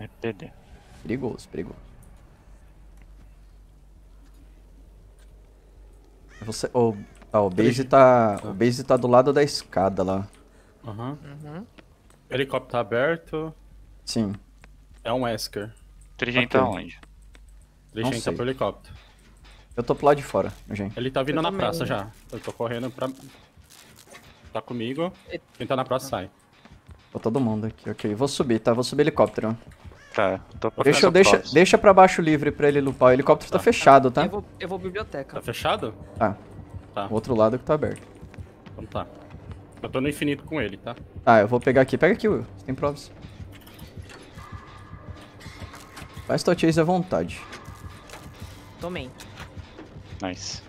RPD. Perigoso, perigoso. Você, o, ah, o base tá, o base tá do lado da escada lá. Aham. Uhum. Helicóptero tá aberto. Sim. É um Esker. Trigem tá onde? Entrar sei. pro helicóptero. Eu tô pro lado de fora, gente. Ele tá vindo Eu na também. praça já. Eu tô correndo pra. Tá comigo. Quem tá na praça sai. Tô todo mundo aqui, ok. Vou subir, tá? Vou subir helicóptero. Tá, tô pra Deixa, deixa, próximo. deixa pra baixo livre pra ele lupar. O helicóptero tá, Tá. fechado, tá? Eu, vou, eu vou biblioteca. Tá fechado? Tá. Tá. O outro lado que tá aberto. Então tá. Eu tô no infinito com ele, tá? Tá, eu vou pegar aqui. Pega aqui, Will. Você tem provas. Faz tua chase à vontade. Tomei. Nice.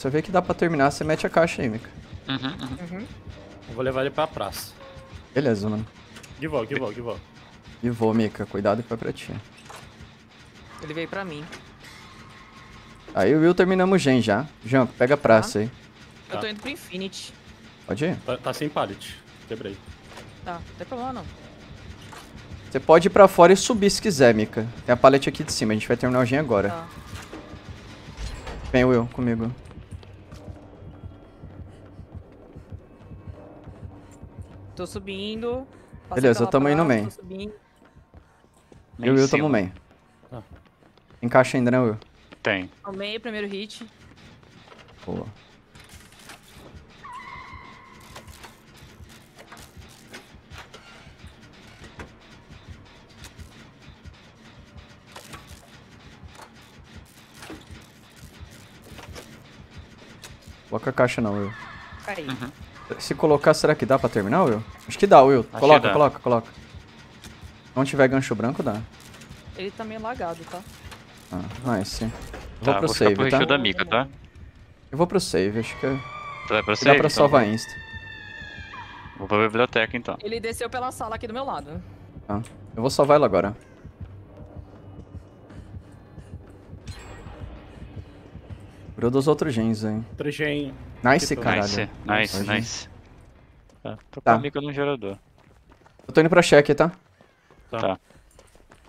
Você vê que dá pra terminar, você mete a caixa aí, Mika. Uhum, uhum. Uhum. Eu vou levar ele pra praça. Beleza, mano. Givou, givou, givou. E vou, Mika. Cuidado que vai pra ti. Ele veio pra mim. Aí o Will terminamos o gen já. Jean, pega a praça aí. Eu Tá. tô indo pro Infinity. Pode ir? Tá, tá sem pallet. Quebrei. Tá, não tem problema não. Você pode ir pra fora e subir se quiser, Mika. Tem a pallet aqui de cima. A gente vai terminar o gen agora. Tá. Vem, Will, comigo. Tô subindo. Beleza, pela tamo aí no praça, main. tô subindo. Eu e o Will tamo bem. Tá. Encaixa ainda, né, Will? Tem. Tomei o primeiro hit. Boa. Coloca a caixa não, Will. Caí. Uhum. Se colocar, será que dá pra terminar, Will? Acho que dá, Will. que Coloca, dá. coloca, coloca. Se não tiver gancho branco, dá. Ele tá meio lagado, tá? Ah, nice. Tá, vou pro vou ficar pro save, tá? da Mika, tá? Eu vou pro save, acho que é- Tu vai que save? dá pra então salvar vou- insta. Vou pra biblioteca então. Ele desceu pela sala aqui do meu lado. Tá. Eu vou salvar ela agora. Curou dos outros gens, hein. Trigem. Nice, Nice, caralho. Nice, nice, ir. nice. Tá, tô com Tá. a Mika no gerador. Eu tô indo pra check, tá? Tá. Tá.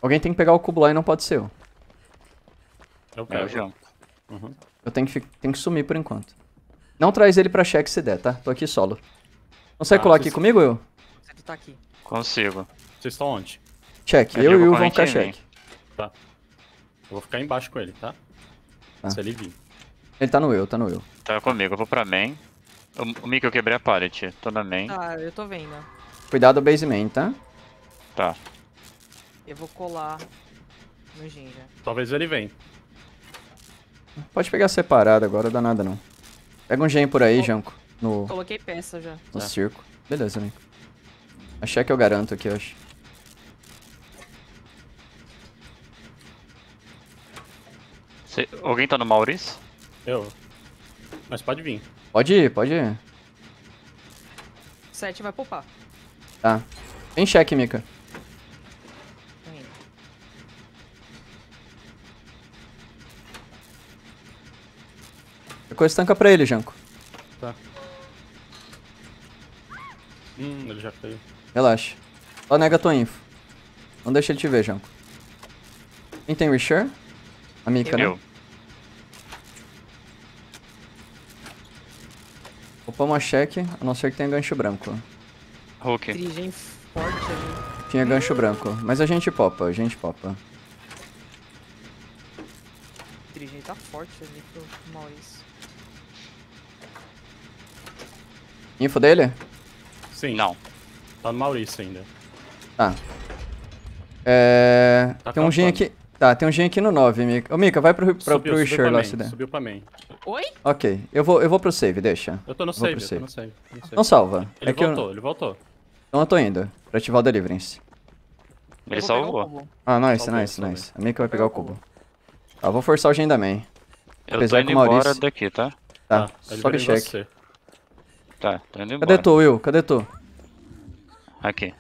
Alguém tem que pegar o cubo lá e não pode ser eu. Eu É o pego. João. Uhum. Eu tenho que, tenho que sumir por enquanto. Não traz ele pra check se der, tá? Tô aqui solo. Consegue Tá, colar aqui comigo, eu? Você tá aqui. Consigo. Vocês estão onde? Check. Eu Eu e o vão ficar check. Tá. Eu vou ficar embaixo com ele, tá? Tá. Se ele vir. Ele tá no Will, tá no Will. Tá comigo, eu vou pra main. O, o eu quebrei a pallet. Tô na main. Tá, eu tô vendo. Cuidado basement, tá? Tá. Eu vou colar no Ginja. Talvez ele venha. Pode pegar separado agora, dá nada não. Pega um gen por aí, Oh. Janko. No, Coloquei peça já. no Tá. circo. Beleza, amigo. A check eu garanto aqui, eu acho. Cê- alguém tá no Maurício? Eu. Mas pode vir. Pode ir, pode ir. 7 vai poupar. Tá. Tem check, Mika. Depois tanca pra ele, Janko. Tá. Hum, ele já caiu. Relaxa. Só nega tua info. Não deixa ele te ver, Janko. Quem tem Richard? A Mika, né? Eu. Upamos a check, a não ser que tenha gancho branco. Hulk. Trigem forte ali. Tinha gancho branco. Mas a gente popa, a gente popa. Trigem tá forte ali pro Maurício. Info dele? Sim. Não. Tá no Maurício ainda. Tá. É... Tá tem um gen campando. aqui... Tá, tem um gen aqui no 9, Mika. Ô, Mika, vai pro, pra, subiu, pro pra lá se der. Subiu pra main. Oi? Ok, eu vou, eu vou pro save, deixa. Eu tô no save, eu tô no save. no save. Não salva. Ele é que eu... voltou, ele voltou. Então eu tô indo. Pra ativar o Deliverance. Ele vou salvou. Ah, nice, Salvei, nice, salvei. nice. A Mika vai pegar o cubo. Tá, eu vou forçar o gen da main. Eu Apesar tô indo que o Maurício- embora daqui, tá? Tá, ele sobe veio em check. você. Tá, tô indo embora. Cadê tu, Will? Cadê tu? Aqui.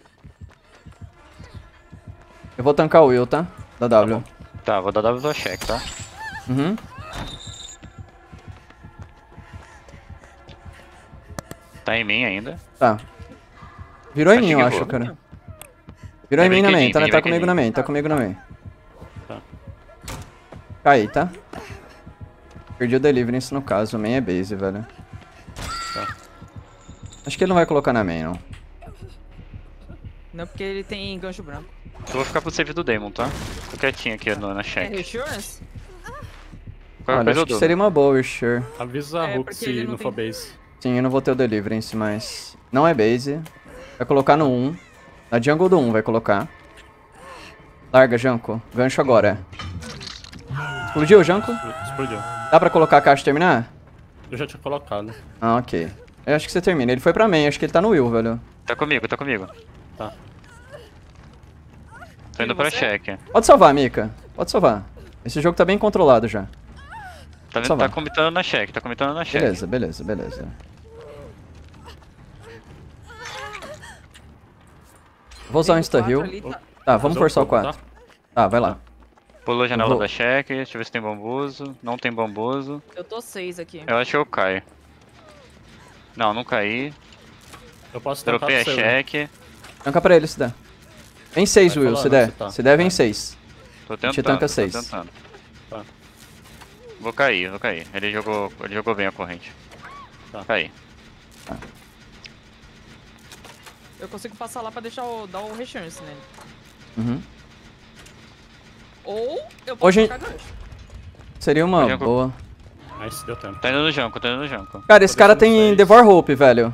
Eu vou tancar o Will, tá? Da W. Tá, vou dar W do check, tá? Uhum. Tá em mim ainda. Tá. Virou em mim, eu acho, cara. Virou em Vai mim na main, tá, tá comigo na main, tá comigo na main. Tá. Caí, tá? Perdi o deliverance no caso, o main é base, velho. Tá. Acho que ele não vai colocar na main, não. Não, porque ele tem gancho branco. Eu vou ficar pro save do Demon, tá? Tô quietinho aqui no, na É check. Reassurance? Qualquer Olha, coisa acho que seria uma boa, sure. Avisa a É, Hulk porque se ele não não for tem- base. Sim, eu não vou ter o deliverance, mas... Não é base. Vai colocar no 1. Na jungle do 1 vai colocar. Larga, Janko. Gancho agora. Explodiu, Janko? Explodiu. Dá pra colocar a caixa e terminar? Eu já tinha colocado. Ah, ok. Eu acho que você termina. Ele foi pra main, acho que ele tá no Will, velho. Tá comigo, tá comigo. Tá. Tô indo pra check. Pode salvar, Mika. Pode salvar. Esse jogo tá bem controlado já. Tá, Só tá vai. comitando na check, tá comitando na check. Beleza, beleza, beleza. Vou usar o Tem insta quatro heal. ali, tá- Tá, vamos forçar o fogo, 4. Tá, vai lá. Pulou a janela vou- da check, deixa eu ver se tem bambuzo. Não tem bambuzo. Eu tô 6 aqui. Eu acho que eu caio. Não, não caí. Eu posso tentar Dropei a seu. check. Tanca pra ele se der. Vem 6, Vai Will, falando se der. se tá. Se der, vem 6. Tô gente tentando. tanca tô seis. tentando. Tá. Vou cair, vou cair. Ele jogou, ele jogou bem a corrente. Tá. Caí. Eu consigo passar lá pra deixar o, dar o reassurance nele. Uhum. Ou eu posso Hoje-. Seria uma Janko. boa. Nice, deu tempo. Tá indo no Janko, tá indo no Janko. Cara, esse Tô cara tem. Devour Hope, velho.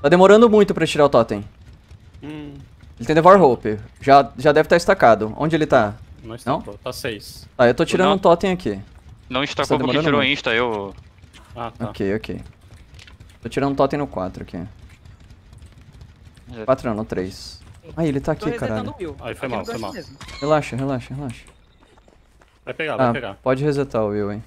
Tá demorando muito pra tirar o totem. Hum, Ele tem Devour Hope. Já, já deve estar estacado. Onde ele tá? não estacou. Tá 6. Tá, eu tô tirando Não. um totem aqui. Não Tá estacou porque tirou muito. insta, eu... Ah, tá. Ok, ok. Tô tirando um totem no 4 aqui. Já- 4 não, no 3. Ai, ele tá aqui, caralho. Aí foi mal, foi mal. mesmo. Relaxa, relaxa, relaxa. Vai pegar, vai Ah, pegar. pode resetar o Will, hein.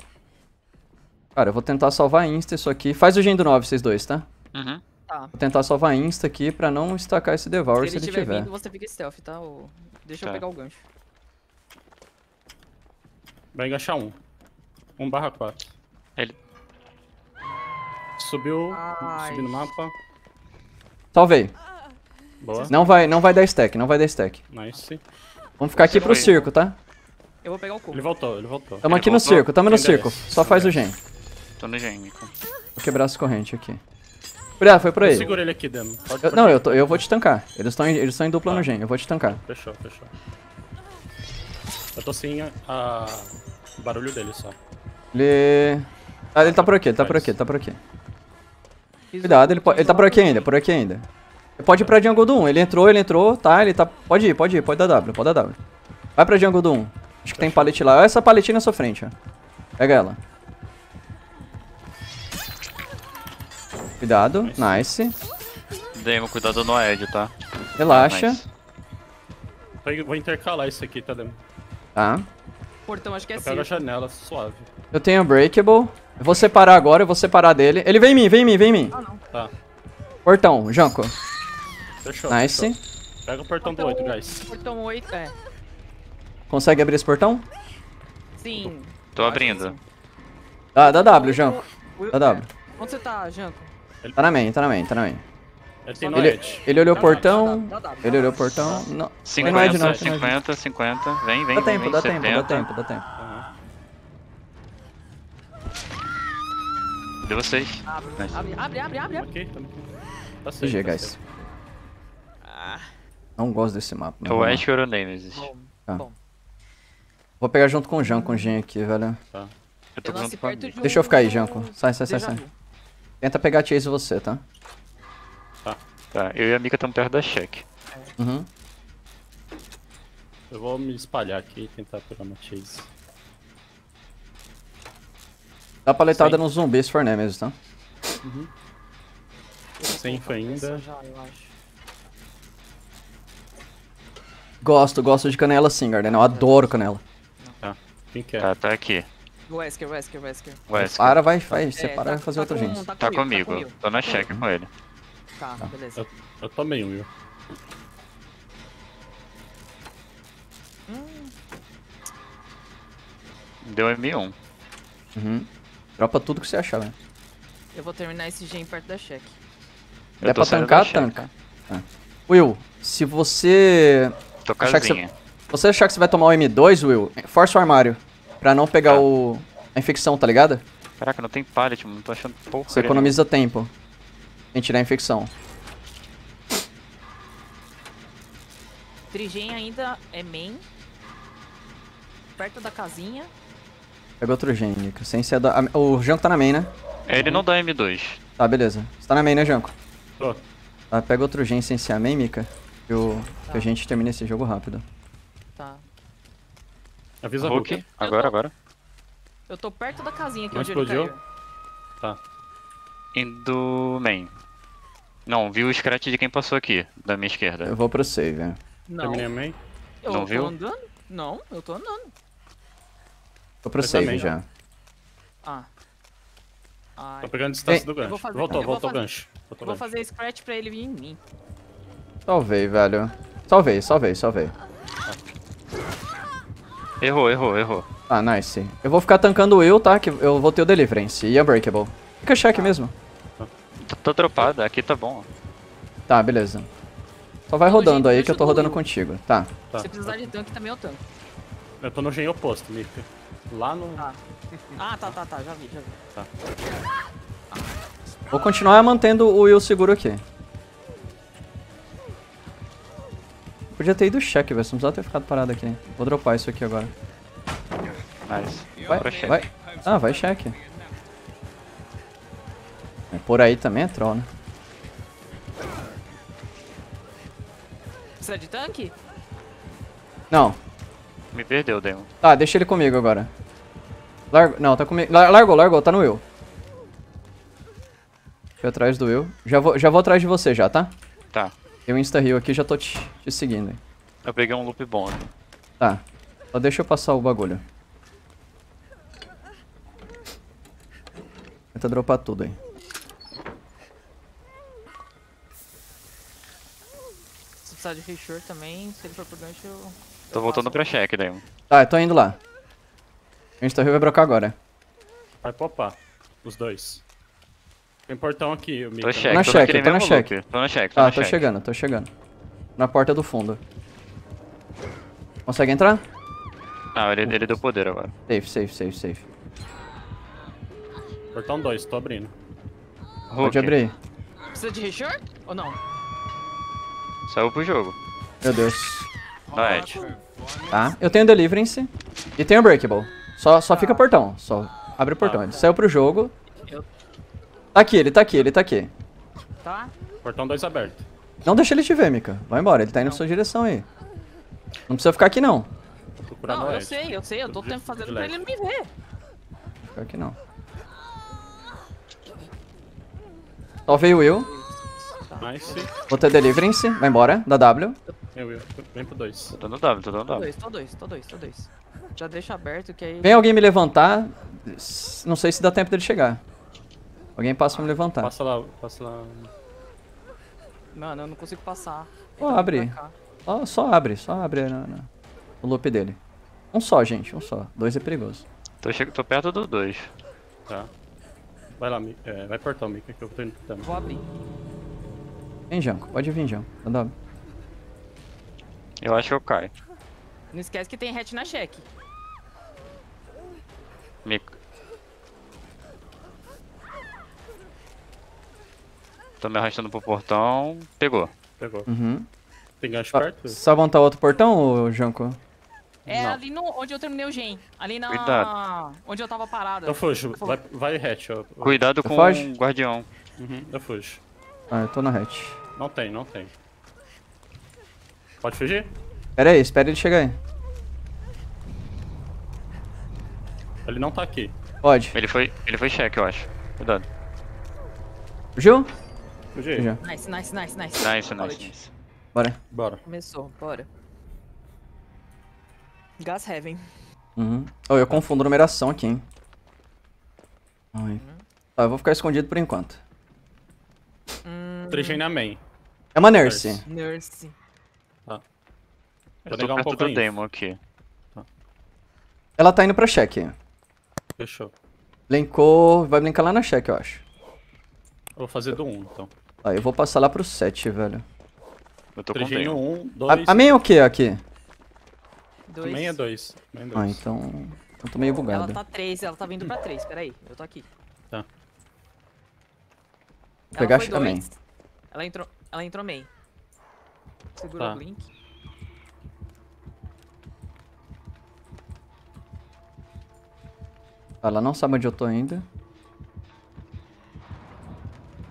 Cara, eu vou tentar salvar insta isso aqui. Faz o gen do 9, vocês dois, tá? Uhum. Tá. Vou tentar salvar insta aqui pra não estacar esse Devour Se se ele ele estiver tiver. vindo, você fica stealth, tá? Ou- Deixa Tá. eu pegar o gancho. Vai enganchar um. 1 barra 4. Ele... Subiu. Ai. Subiu no mapa. Salvei. Boa. Não vai, não vai dar stack, não vai dar stack. Nice. Vamos ficar aqui pro circo, tá? Eu vou pegar o cubo. Ele voltou, ele voltou. Tamo Ele aqui no voltou? circo, tamo no circo. Só faz o gen. Tô no gen, Mico. Vou quebrar essa corrente aqui. Ah, foi por aí. Segura ele aqui, Demo. Eu- não, eu, tô- eu vou te tancar. Eles estão eles estão em dupla Tá. no gen, eu vou te tancar. Fechou, fechou. Eu tô sem a, a- o barulho dele só. Ele. Ah, ele tá por aqui, ele tá por aqui, ele tá por aqui. Cuidado, ele, ele tá por aqui ainda, por aqui ainda. Ele pode ir pra jungle do 1, ele entrou, ele entrou, tá, ele tá... Pode ir, pode ir, pode dar W, pode dar W. Vai pra jungle do 1. Acho que tem palete lá. Olha essa paletinha na sua frente, ó. Pega ela. Cuidado, nice. Demo, cuidado no Ed, tá? Relaxa. Nice. Vou- intercalar isso aqui, tá, Demo? Tá. Portão, acho que é Eu pego a janela, suave. Eu tenho Breakable. Eu vou separar agora, eu vou separar dele. Ele vem em mim, vem em mim, vem em mim. Ah, não. Tá. Portão, Janko. Fechou. Nice. fechou. Pega o portão do 8, guys. Portão 8, é. Consegue abrir esse portão? Sim. Tô abrindo. Dá, dá W, Janko. Dá W. é. Onde você tá, Janko? Tá na main, tá na main, tá na main. Ele tem no Ele, olhou o portão. Dá dá Ele olhou o portão. Não. 50, Não é de novo, não é de 50, 50. Vem, vem, Dá vem, tempo, vem. dá tempo, 70. dá tempo, dá tempo. Aham. Deu vocês. Abre, Nice. abre, abre, abre, abre. Tamo aqui. Tá safe, GG, tá guys. Não gosto desse mapa. Eu acho que o Nemesis. Bom, Tá. bom. Vou pegar junto com o Jan, com o Gen aqui, velho. Tá. Eu tô Eu junto com de um... Deixa eu ficar aí, Janko. Sai, sai, sai, sai. Tenta pegar a Chase você, tá? Tá, eu e a Mika estamos perto da check. Uhum. Eu vou me espalhar aqui e tentar pegar uma chase. Dá paletada Sim. no zumbi se for Nemesis, tá? Sem foi ainda. Já, eu acho. Gosto, gosto de canela sim, Garden. Eu adoro canela. Tá. Quem quer? Tá, tá aqui. Wesker, Wesker, Wesker. Wesker. Para, vai, vai. É, Separa tá- e fazer tá outra com- gente. Tá comigo, comigo. Tô na check com ele. Tá, beleza. Eu, eu tomei um, viu? Deu M1. Uhum. Dropa tudo que você achar, velho. Eu vou terminar esse gen perto da check. Der tô pra saindo tancar, tanca. Will, se você. Tô Achar que casinha. Se você achar que você vai tomar o M2, Will, força o armário. Pra não pegar Tá. o. a infecção, tá ligado? Caraca, não tem pallet, mano. Não tô achando porra. Você economiza tempo. Em tirar a infecção. Trigen ainda é main. Perto da casinha. Pega outro gen, Nika. Sem ser da... a- O Janko tá na main, né? Ele não dá M2. Tá, beleza. Você tá na main, né, Janko? Tô. Tá, pega outro gen sem ser a main, Mika. Que, o... que Tá. a gente termina esse jogo rápido. Tá. Avisa Hulk. Hulk. Agora, agora. Eu tô perto da casinha aqui Não onde ele explodiu? caiu. Tá. Indo main. Não, viu o scratch de quem passou aqui, da minha esquerda. Eu vou pro save, é. Não. Terminei a main. Eu Não tô viu? andando? Não, eu tô andando. Tô pro Eu save já. Ah. Ai. Tô pegando distância Ei. do gancho. fazer- Voltou, voltou o gancho. Voltou Vou gancho. fazer scratch pra ele vir em mim. Salvei, velho. Salvei, salvei, salvei. Errou, errou, errou. Ah, nice. Eu vou ficar tancando o Will, tá? Que eu vou ter o Deliverance e Unbreakable. Fica check mesmo. Tô, tô dropado, aqui tá bom. Tá, beleza. Só vai rodando aí que eu tô rodando Will. contigo. Tá. Tá. Se precisar de tanque, também eu tanco. Eu tô no gen oposto, Mika. Lá no. Tá. Ah, tá, tá, tá. Já vi, já vi. Vou continuar mantendo o Will seguro aqui. Podia ter ido check, velho. Você não precisava ter ficado parado aqui. Vou dropar isso aqui agora. Nice. Vai, Pra check. vai. Ah, vai check. É, Por aí também é troll, né? Precisa de tanque? Não. Me perdeu, Demon. Tá, deixa ele comigo agora. Largo. Não, tá comigo. Lar- Largou, largou, tá no Will. Fui atrás do Will. Já vou, já vou atrás de você já, tá? Tá. Tem um insta heal aqui, já tô te, te seguindo. Eu peguei um loop bom aqui. Tá. Só deixa eu passar o bagulho. Tenta dropar tudo aí. Se precisar de reshore também, se ele for por eu. Tô voltando pra check, Demon. Tá, eu tô indo lá. O insta heal vai brocar agora. Vai popar. Os dois. Tem portão aqui, o Mika. Tô check, na tô check, tô na check. Tô na check, tô Tá, na tô check. chegando, tô chegando. Na porta do fundo. Consegue entrar? Ah, ele, ele deu poder agora. Safe, safe, safe, safe. Portão 2, tô abrindo. Pode Hulk, abrir aí. Precisa de reshore? Ou não? Saiu pro jogo. Meu Deus. Nice. Tá, eu tenho Deliverance e tenho Breakable. Só, só fica portão, só abre o portão. Ele saiu pro jogo. Tá aqui, ele tá aqui, ele tá aqui. Tá? Portão 2 aberto. Não deixa ele te ver, Mika. Vai embora, ele tá indo na sua direção aí. Não precisa ficar aqui não. Não, eu sei, eu sei. Eu tô tempo fazendo pra ele não me ver. Ficar aqui não. Salvei o Will. Nice. Vou ter Deliverance. Vai embora, da W. Eu, eu. Vem pro 2. Tô dando W, tô dando Tô W. dois, tô dois, tô dois, tô dois. Já deixa aberto que aí. Vem alguém me levantar. Não sei se dá tempo dele chegar. Alguém passa pra me levantar. Passa lá, passa lá. Mano, eu não consigo passar. Ó, Ele tá abre. Só, só abre, só abre na- na- o loop dele. Um só, gente, um só. Dois é perigoso. Tô, che- tô perto do 2. Tá. Vai lá, é, vai portão, Mika, que eu tô indo também. Vou abrir. Vem, Janko. Pode vir, Janko. Da W. Eu acho que eu caio. Não esquece que tem hatch na check. Me... Tô me arrastando pro portão. Pegou. Pegou. Uhum. Tem gancho Ah, perto? Tá o outro portão, ô, Janko? É Não. ali no, onde eu terminei o gen. Ali na. Cuidado. Onde eu tava parada. Eu fujo. Vai, vai hatch, ó. Cuidado com o guardião. Uhum, eu fujo. Ah, eu tô na hatch. Não tem, não tem. Pode fugir? Pera aí, espera ele chegar aí. Ele não tá aqui. Pode. Ele foi, ele foi check, eu acho. Cuidado. Fugiu? Fugi. Já. Nice, nice, nice, nice. Nice, nice, nice. Bora. Bora. Começou, bora. Gas Heaven. Uhum. Oh, eu confundo numeração aqui, hein. Ai. Tá, eu vou ficar escondido por enquanto. Hum, Trechei na main. É uma nurse. Nurse. Eu tô negar um perto pouco do ainda. Demon aqui. Ela tá indo pra check. Fechou. Linkou. Vai brincar lá na check, eu acho. Eu vou fazer do 1, um, então. Tá, eu vou passar lá pro 7, velho. Eu tô com Trigênio Demon. 1, 2. A, a main é o que aqui? Dois. Main é 2. Main é Ah, 2. então... Eu tô meio Ela bugado. tá 3, ela tá vindo pra 3, peraí. Eu tô aqui. Tá. Vou pegar ela a main. Ela entrou, ela entrou main. Segurou Tá. o blink. Ela não sabe onde eu tô ainda.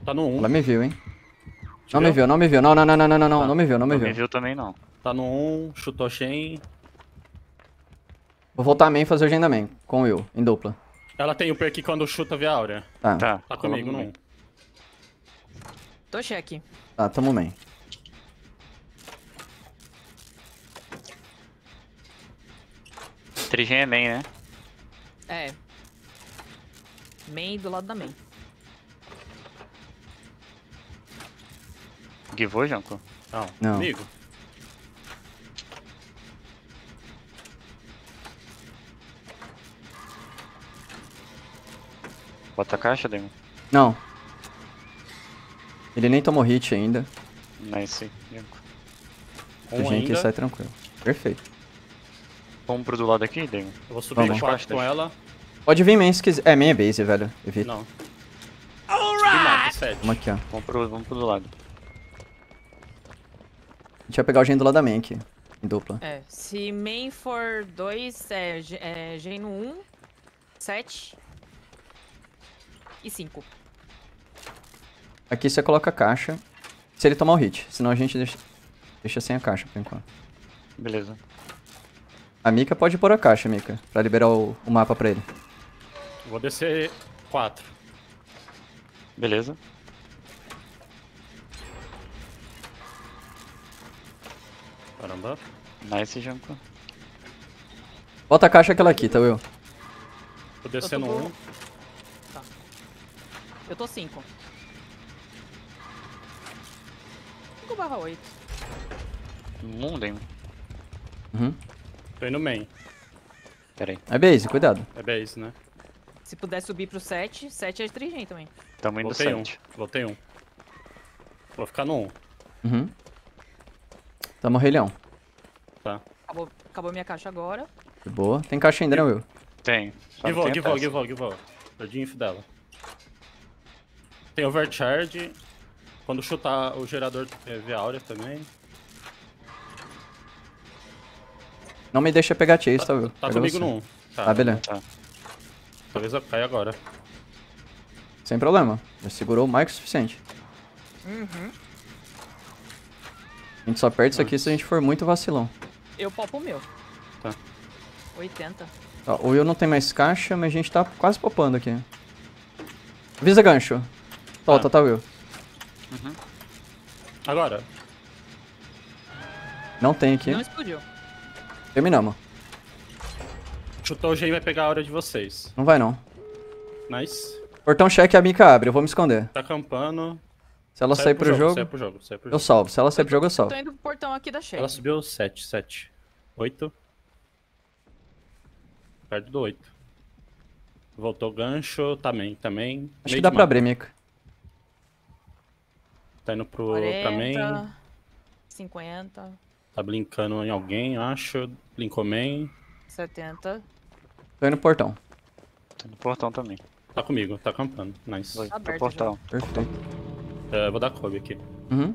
Tá no 1. Ela me viu, hein? Não me viu, não me viu. Não, não, não, não, não, não, não, Tá. não me viu, não me Não me viu. viu também não. Tá no 1, chutou Shen. Vou voltar a main e fazer o agenda main. Com o Will, em dupla. Ela tem o perk quando chuta via áurea. Tá, Tá, Tá comigo no no 1. Tô cheque. tá, tamo main. Trigem é main, né? É. Main do lado da main. Givou, Janko? Não. Não. Comigo. Bota a caixa, Demon. Não. Ele nem tomou hit ainda. Nice, Janko. A Um gente ainda. sai tranquilo. Perfeito. Vamos pro do lado aqui, Demon? Eu vou subir Vamos. em 4 com ela. Pode vir main se quiser. É, main é base, velho. Evita. Não. Subi mata, 7. Vamos aqui, ó. Vamos pro, vamos pro do lado. A gente vai pegar o gen do lado da main aqui. Em dupla. É. Se main for 2, é, é Geno 1, 7 e 5. Aqui você coloca a caixa. Se ele tomar o hit. Senão a gente deixa, deixa sem a caixa por enquanto. Beleza. A Mika pode pôr a caixa, Mika. Pra liberar o, o mapa pra ele. Vou descer 4. Beleza. Caramba. Nice, Janko. Bota a caixa aquela aqui, tá, Will? Vou descer no tô 1. bom. Eu tô 5. 5 barra 8. Um, Demon. Uhum. Tô indo main. Pera aí. É base, cuidado. É base, né? Se puder subir pro 7, 7 é trigem também. Tamo indo Voltei 1. 7. Voltei 1. Vou ficar no 1. Uhum. Tamo Rei Leão. Tá. Acabou, acabou minha caixa agora. De boa. Tem caixa ainda, né, Will? Tem. Não a givou, peça. givou, givou. Perdi inf dela. Tem overcharge. Quando chutar o gerador é, via áurea também. Não me deixa pegar chase, tá, Will? Tá Pega comigo você. no 1. Tá, Tá, beleza. Tá. Talvez eu caia agora. Sem problema. Já segurou o mais que o suficiente. Uhum. A gente só perde isso aqui se a gente for muito vacilão. Eu popo o meu. Tá. 80. Ó, o Will não tem mais caixa, mas a gente tá quase popando aqui. Avisa gancho. Solta, tá, Will? Agora. Não tem aqui. Não explodiu. Terminamos. Chutou o G e vai pegar a hora de vocês. Não vai, não. Nice. Portão cheque, a Mika abre. Eu vou me esconder. Tá acampando. Se ela Sai sair pro jogo, Sai pro jogo, sai pro eu jogo. salvo. Se ela sair pro jogo, eu salvo. Tô indo pro portão aqui da chefe. Ela subiu 7, 7. 8. Perto do 8. Voltou gancho, também, também. Acho Meio que dá pra mapa. abrir, Mika. Tá indo pro, pra main. 40, 50, Tá blinkando em alguém, acho. Blinkou main. 70. Tô indo no portão. Tô no portão também. Tá comigo, tá acampando. Nice. Pro Aberto portal. Perfeito. É, eu vou dar Kobe aqui. Uhum.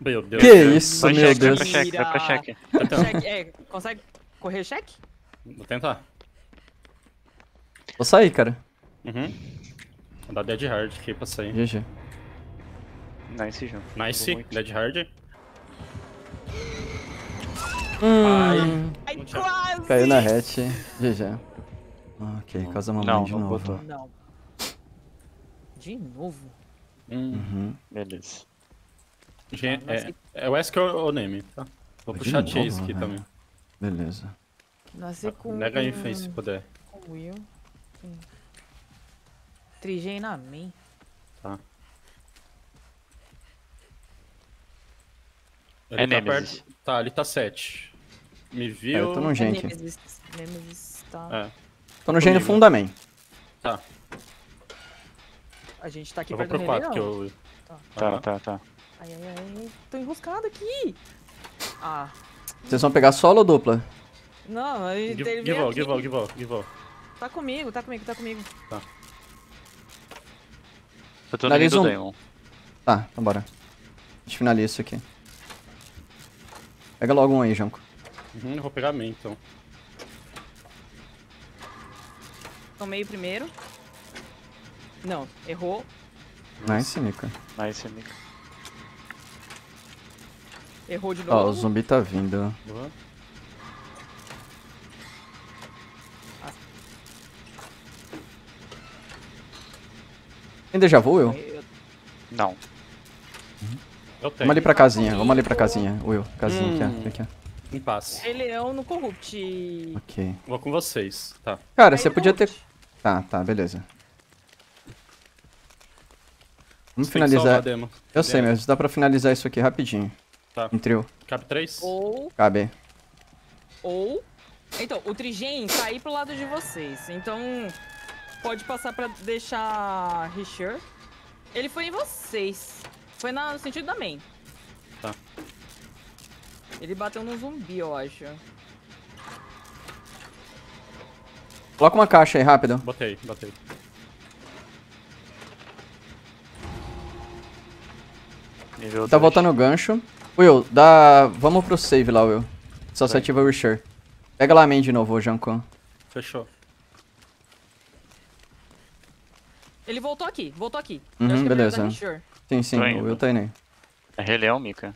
Meu Deus. Que eu- isso, Vai meu cheque, vai Deus. pra cheque, vai pra cheque. Cheque, é, consegue correr cheque? vou tentar. Vou sair, cara. Uhum. Vou dar Dead Hard aqui pra sair. GG. Nice, Janko. Nice. Dead Hard. Hum, Ai, Não quase! caiu na hatch. GG. Ok, causa mamãe Não, de não novo. botou. Não. De novo? Hum. Uhum. Beleza. Gen- Tá, é, é o Esk ou o name, tá? Vou De puxar novo, Chase aqui velho. também. Beleza. Nasci com. Nega aí, Fê, se puder. Com Will. Trigem na main. Tá. É Ele tá Nemesis. perto. Tá, ali tá 7. Me É, viu. eu tô no gente. Nemesis, Nemesis tá. É, Tô no gênio fundamento. tá. A gente tá aqui Eu vou perto pro Rei 4 que eu. Tá, Aham. tá, tá. Ai, ai, ai. Tô enroscado aqui. Ah. Vocês vão pegar solo ou dupla? Não, ele, Give ele give all, give all, give all, give all. Tá comigo, tá comigo, tá comigo. Eu tô no Finaliza do um. Daemon. Tá, então bora. A gente finaliza isso aqui. Pega logo um aí, Janko. Uhum, eu vou pegar a main então. Tomei o primeiro. Não, errou. Nice, Mika. Nice, amigo. Errou de Ó, novo. o zumbi tá vindo. Boa. Déjà vu, Will? Eu- Não. Eu tenho. Vamos ali pra casinha, vamos ali pra casinha. Will, casinha Hum. aqui, ó. Aqui, ó. Em paz. Rei Leão no Corrupt. Ok. Vou com vocês. Tá. Cara, Aí você no podia ter... Corrupt. Tá, tá, beleza. Vamos Você tem que salvar, finalizar. Demo. Eu sei, Demo. mas dá pra finalizar isso aqui rapidinho. Tá. Em trio. Cabe 3? Ou, Cabe. ou... Então, o Trigen tá aí pro lado de vocês. Então, pode passar pra deixar Richard. Ele foi em vocês. Foi na- no sentido da main. Tá. Ele bateu no zumbi, eu acho. Coloca uma caixa aí, rápido. Botei, botei. Nível Tá dois. voltando o gancho. Will, dá... Vamos pro save lá, Will. Só se Vai. ativa o Reshure. Pega lá a main de novo, ô, Janko. Fechou. Ele voltou aqui, voltou aqui. Uhum, é beleza. Sim, sim, o. Will tá indo aí. É Rei Leão, Mika.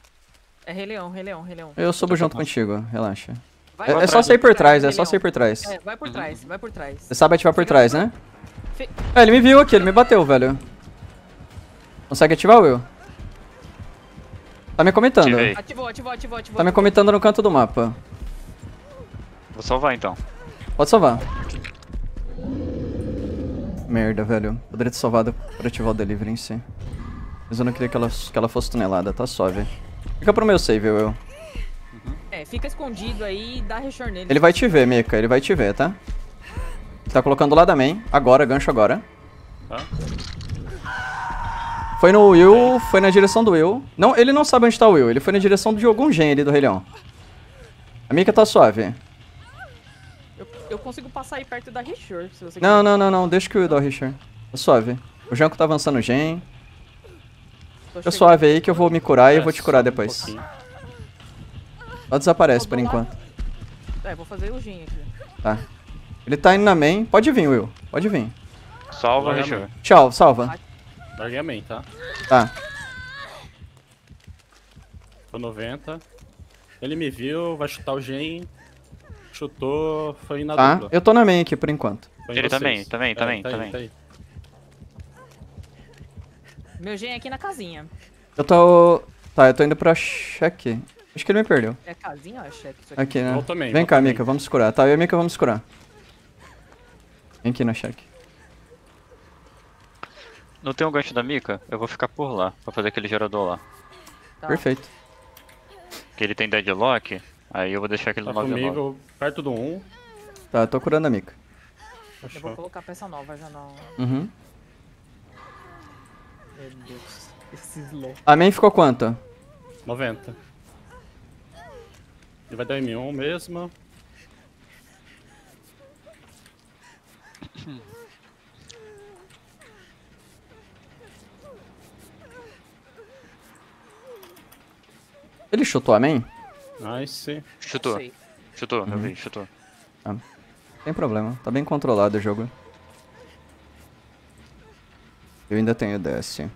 É Rei Leão, Rei Leão, Rei Leão. Eu subo junto contigo, relaxa. Vai É, é só sair por trás, é só sair por trás. É, vai por trás, vai por trás. Você sabe ativar por trás, né? É, ele me viu aqui, ele me bateu, velho. Consegue ativar, Will? Tá me comentando. Ativei. Ativou, ativou, ativou, ativou. Tá me comentando no canto do mapa. Vou salvar então. Pode salvar. Merda, velho. Poderia ter salvado pra ativar o delivery em si. Mas eu não queria que ela, que ela fosse tunelada, tá suave. Fica pro meu save, Will. É, fica escondido aí e dá rechor nele. Ele vai te ver, Mika, ele vai te ver, tá? Tá colocando lá da main. Agora, gancho agora. Tá? Foi no Will, foi na direção do Will. Não, ele não sabe onde tá o Will, ele foi na direção de algum gen ali do Rei Leão. A Mika tá suave. Eu, eu consigo passar aí perto da rechor, se você Não, não, não, não, deixa que o Will dá o Richard. Tá suave. O Janko tá avançando o gen. Fica suave aí que eu vou me curar e eu É, vou te curar um depois. Só desaparece por enquanto. É, vou fazer o gin aqui. Tá. Ele tá indo na main. Pode vir, Will. Pode vir. Salva, Richard. Tchau, salva. Larguei a main, tá? Tá. Tô 90. Ele me viu, vai chutar o gen. Chutou, foi na Tá. dupla. Eu tô na main aqui por enquanto. Ele também, também, É, também, tá aí, também. Meu gen é aqui na casinha. Eu tô. Tá, eu tô indo pra cheque. Acho que ele me perdeu. É casinha ou é cheque aqui? Aqui, né? Vou também, Vem cá, também. Mika, vamos curar. Tá, eu e a Mika vamos curar. Vem aqui na cheque. Não tem um gancho da Mika? Eu vou ficar por lá, pra fazer aquele gerador lá. Tá. Perfeito. Que ele tem deadlock, aí eu vou deixar aquele Tá 99. comigo, perto do 1. Tá, eu tô curando a Mika. Eu vou colocar peça nova já não. Uhum. Meu Deus. Esse slow. A main ficou quanto? 90. Ele vai dar M1 mesmo. Ele chutou a main? Nice. Chutou, chutou, eu Uhum. vi, chutou. Tem problema. Tá bem controlado o jogo. Eu ainda tenho DS.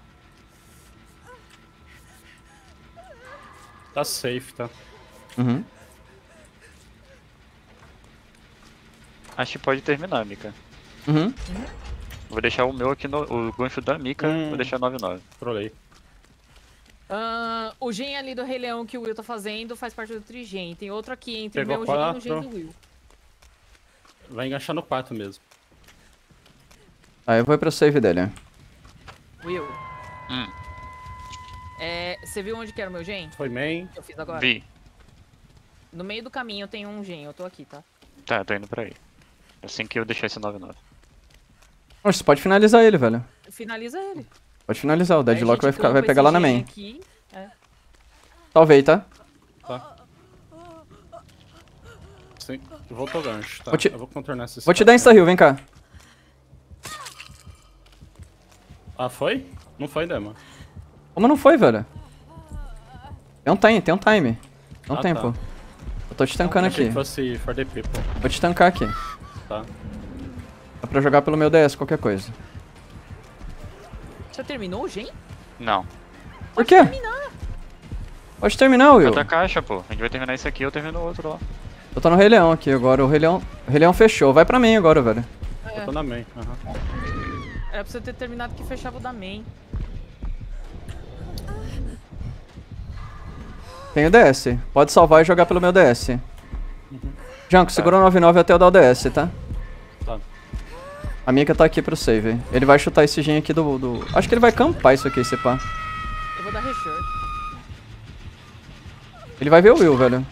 Tá safe, tá? Uhum. Acho que pode terminar, Mika. Uhum. Vou deixar o meu aqui, no, o gancho da Mika, Hum. vou deixar 99. Trolei. Ahn, o gen ali do Rei Leão que o Will tá fazendo faz parte do Trigen. Tem outro aqui entre Pegou o meu gen e o quatro. gen do Will. Vai enganchar no 4 mesmo. Aí eu vou pro save dele. Will. Hum. É, você viu onde que era o meu gen? Foi main. Eu fiz agora? Vi. No meio do caminho tem um gen, eu tô aqui, tá? Tá, tô indo pra aí. Assim que eu deixar esse 99. Oxe, você pode finalizar ele, velho. Finaliza ele. Pode finalizar, o Deadlock vai, ficar, vai pegar lá na main. aqui. Talvez, tá? Sim. Voltou o gancho, tá? Vou te- Eu vou contornar esse Vou te dar insta-heal, vem cá. Ah, foi? Não foi, Dema. Como não foi, velho? Tem um time, tem um time. Não Ah, tem, tá. pô. Eu tô te tancando aqui. que fosse for the people, Vou te tancar aqui. tá? Dá pra jogar pelo meu DS, qualquer coisa. Você terminou o gen? Não. Por quê? Pode terminar, Will. Outra caixa, pô. A gente vai terminar isso aqui, eu termino o outro lá. Eu tô no Rei Leão aqui agora. O Rei Leão, o Rei Leão fechou. Vai pra mim agora, velho. Eu tô na main. aham. Era pra você ter terminado que fechava o da main. Tem o DS. Pode salvar e jogar pelo meu DS. Janko, segura o 99 até eu dar o DS, tá? Tá. A Mika tá aqui pro save. Ele vai chutar esse gen aqui do, do... Acho que ele vai campar isso aqui, esse pá. Eu vou dar reshirt. Ele vai ver o Will, velho.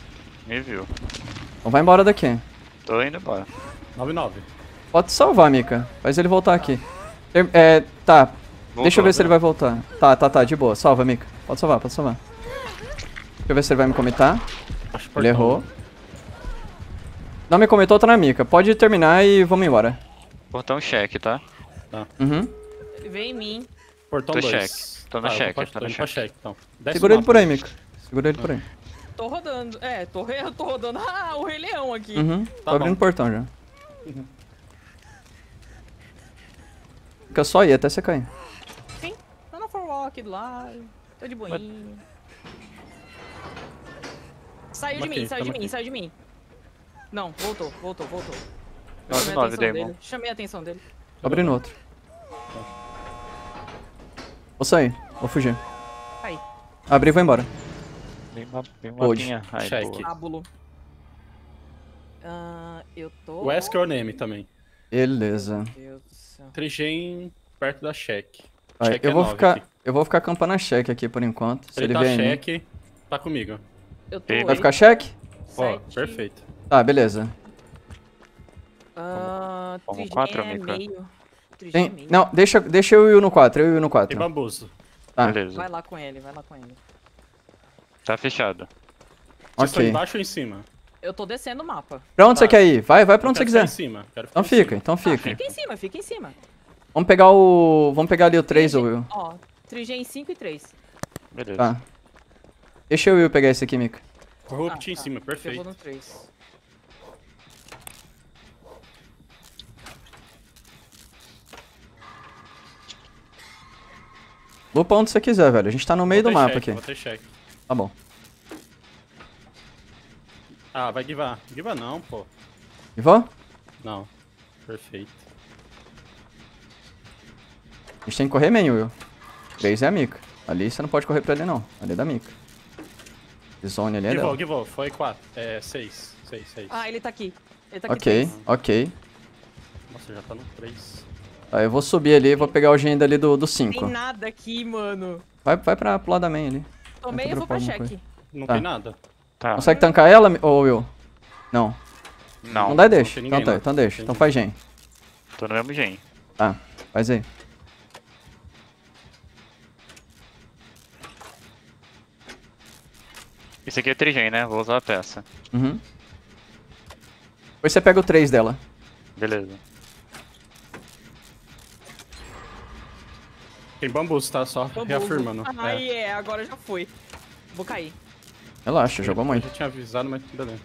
Me viu. Então vai embora daqui. Tô indo embora. 9-9. Pode salvar, Mika. Faz ele voltar aqui. É, tá. Deixa eu ver se ele vai voltar. Tá, tá, tá, de boa. Salva, Mika. Pode salvar, pode salvar. Deixa eu ver se ele vai me comitar. Acho Ele errou. Não me comitou, tá na Mika. Pode terminar e vamos embora. Portão cheque, tá? Uhum. Vem em mim. Portão Tô 2. cheque. Tô no cheque, tô no cheque. cheque, então. Segura ele por aí. Mika. Segura ele por aí. Tô rodando. É, tô, tô rodando ah, o Rei Leão aqui. Uhum. Tô abrindo o portão já. Fica só aí até você cair. Sim, tô na forwalk aqui do lado. Tô de boinha. Saiu de mim, saiu de mim, aqui. saiu de mim. Não, voltou, voltou, voltou. Eu Nove, chamei a nove, atenção dele. Chamei a atenção dele. Tô abrindo outro. Vou sair. Vou fugir. Aí, Abri e vou embora. Vem uma, vem uma Pode. mapinha. Ai, Cheque. boa. tábulo. Ah, eu tô. O Ask Your Name também. Beleza. Meu Deus do céu. Trigen perto da cheque. Aí, Cheque eu é vou ficar. aqui. Eu vou ficar campando a cheque aqui por enquanto. Se ele, ele, tá vier cheque, tá comigo. Eu tô. Vai ficar cheque? Ó, perfeito. Tá, beleza. Ah, Trigem quatro, é Mika? meio. Trigem é Tem... meio. Não, deixa, deixa eu ir no 4. Eu ir no Tem 4. bambuzo. Tá. Beleza. Vai lá com ele, vai lá com ele. Tá fechado. Vocês estão Ok. embaixo ou em cima? Eu tô descendo o mapa. Pra onde Tá. você quer ir? Vai, vai pra onde você quiser. Em cima. Então em fica, cima. então Ah, fica. fica em cima, fica em cima. Vamos pegar o. Vamos pegar ali o 3, Will. Ó, Trigem 5 e 3. Beleza. Tá. Deixa eu ir pegar esse aqui, Mika. Corrupt Ah, em tá. cima, Eu vou perfeito. no 3. Vou pra onde você quiser, velho. A gente tá no meio do mapa cheque, aqui. Vou ter cheque. Tá bom. Ah, vai givar. Giva não, pô. E vou? Não. Perfeito. A gente tem que correr main, Will. 3 é a Mika. Ali você não pode correr pra ele, não. Ali é da Mika. Zone ali é Givou, dela. givou. Foi 4. É 6. 6, 6. Ah, ele tá aqui. Ele tá aqui. Ok, três. ok. Nossa, já tá no 3. Tá, eu vou subir ali e vou pegar o gen dali do 5. Tem nada aqui, mano. Vai, vai pra, pro lado da main ali. Tomei, Tenta eu vou pra alguma cheque. Não Tá. tem nada. Tá. Consegue tancar ela, ô Will? Não. Não, Não dá, deixa. tem Então ninguém tá, lá. então deixa. Então faz gen. tô no mesmo gen. Tá, faz aí. Esse aqui é trigen, né? Vou usar a peça. Uhum. Depois você pega o 3 dela. Beleza. Tem bambus, tá? Só Bambuzo. reafirmando. Ah, É. é, agora já foi. Vou cair. Relaxa, jogou Eu muito. já tinha avisado, mas beleza.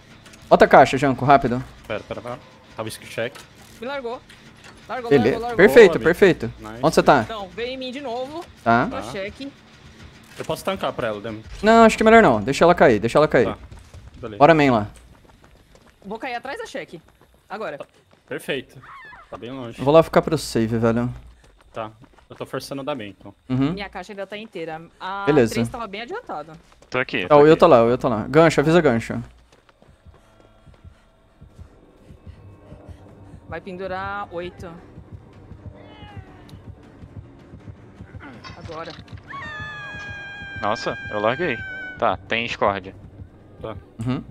Bota a caixa, Janko, rápido. Pera, pera, pera. Tava skill check. Me largou. Largou, Beleza. largou, largou. Perfeito, amigo. perfeito. Nice. Onde você tá? Não, veio em mim de novo. Tá. Tá. cheque. Eu posso tancar pra ela, Demo. Não, acho que melhor não. Deixa ela cair, deixa ela cair. Tá. Beleza. Bora main lá. Vou cair atrás da cheque. Agora. Perfeito. Tá bem longe. Eu vou lá ficar pro save, velho. Tá. Eu tô forçando dar bem, então. Uhum. Minha caixa ainda tá inteira. A Beleza. 3 tava bem adiantada. Tô aqui. Tá, o Will aqui. tá lá, o Will tá lá. Gancho, avisa gancho. Vai pendurar 8. Agora. Nossa, eu larguei. Tá, tem Discord. Tá. Uhum.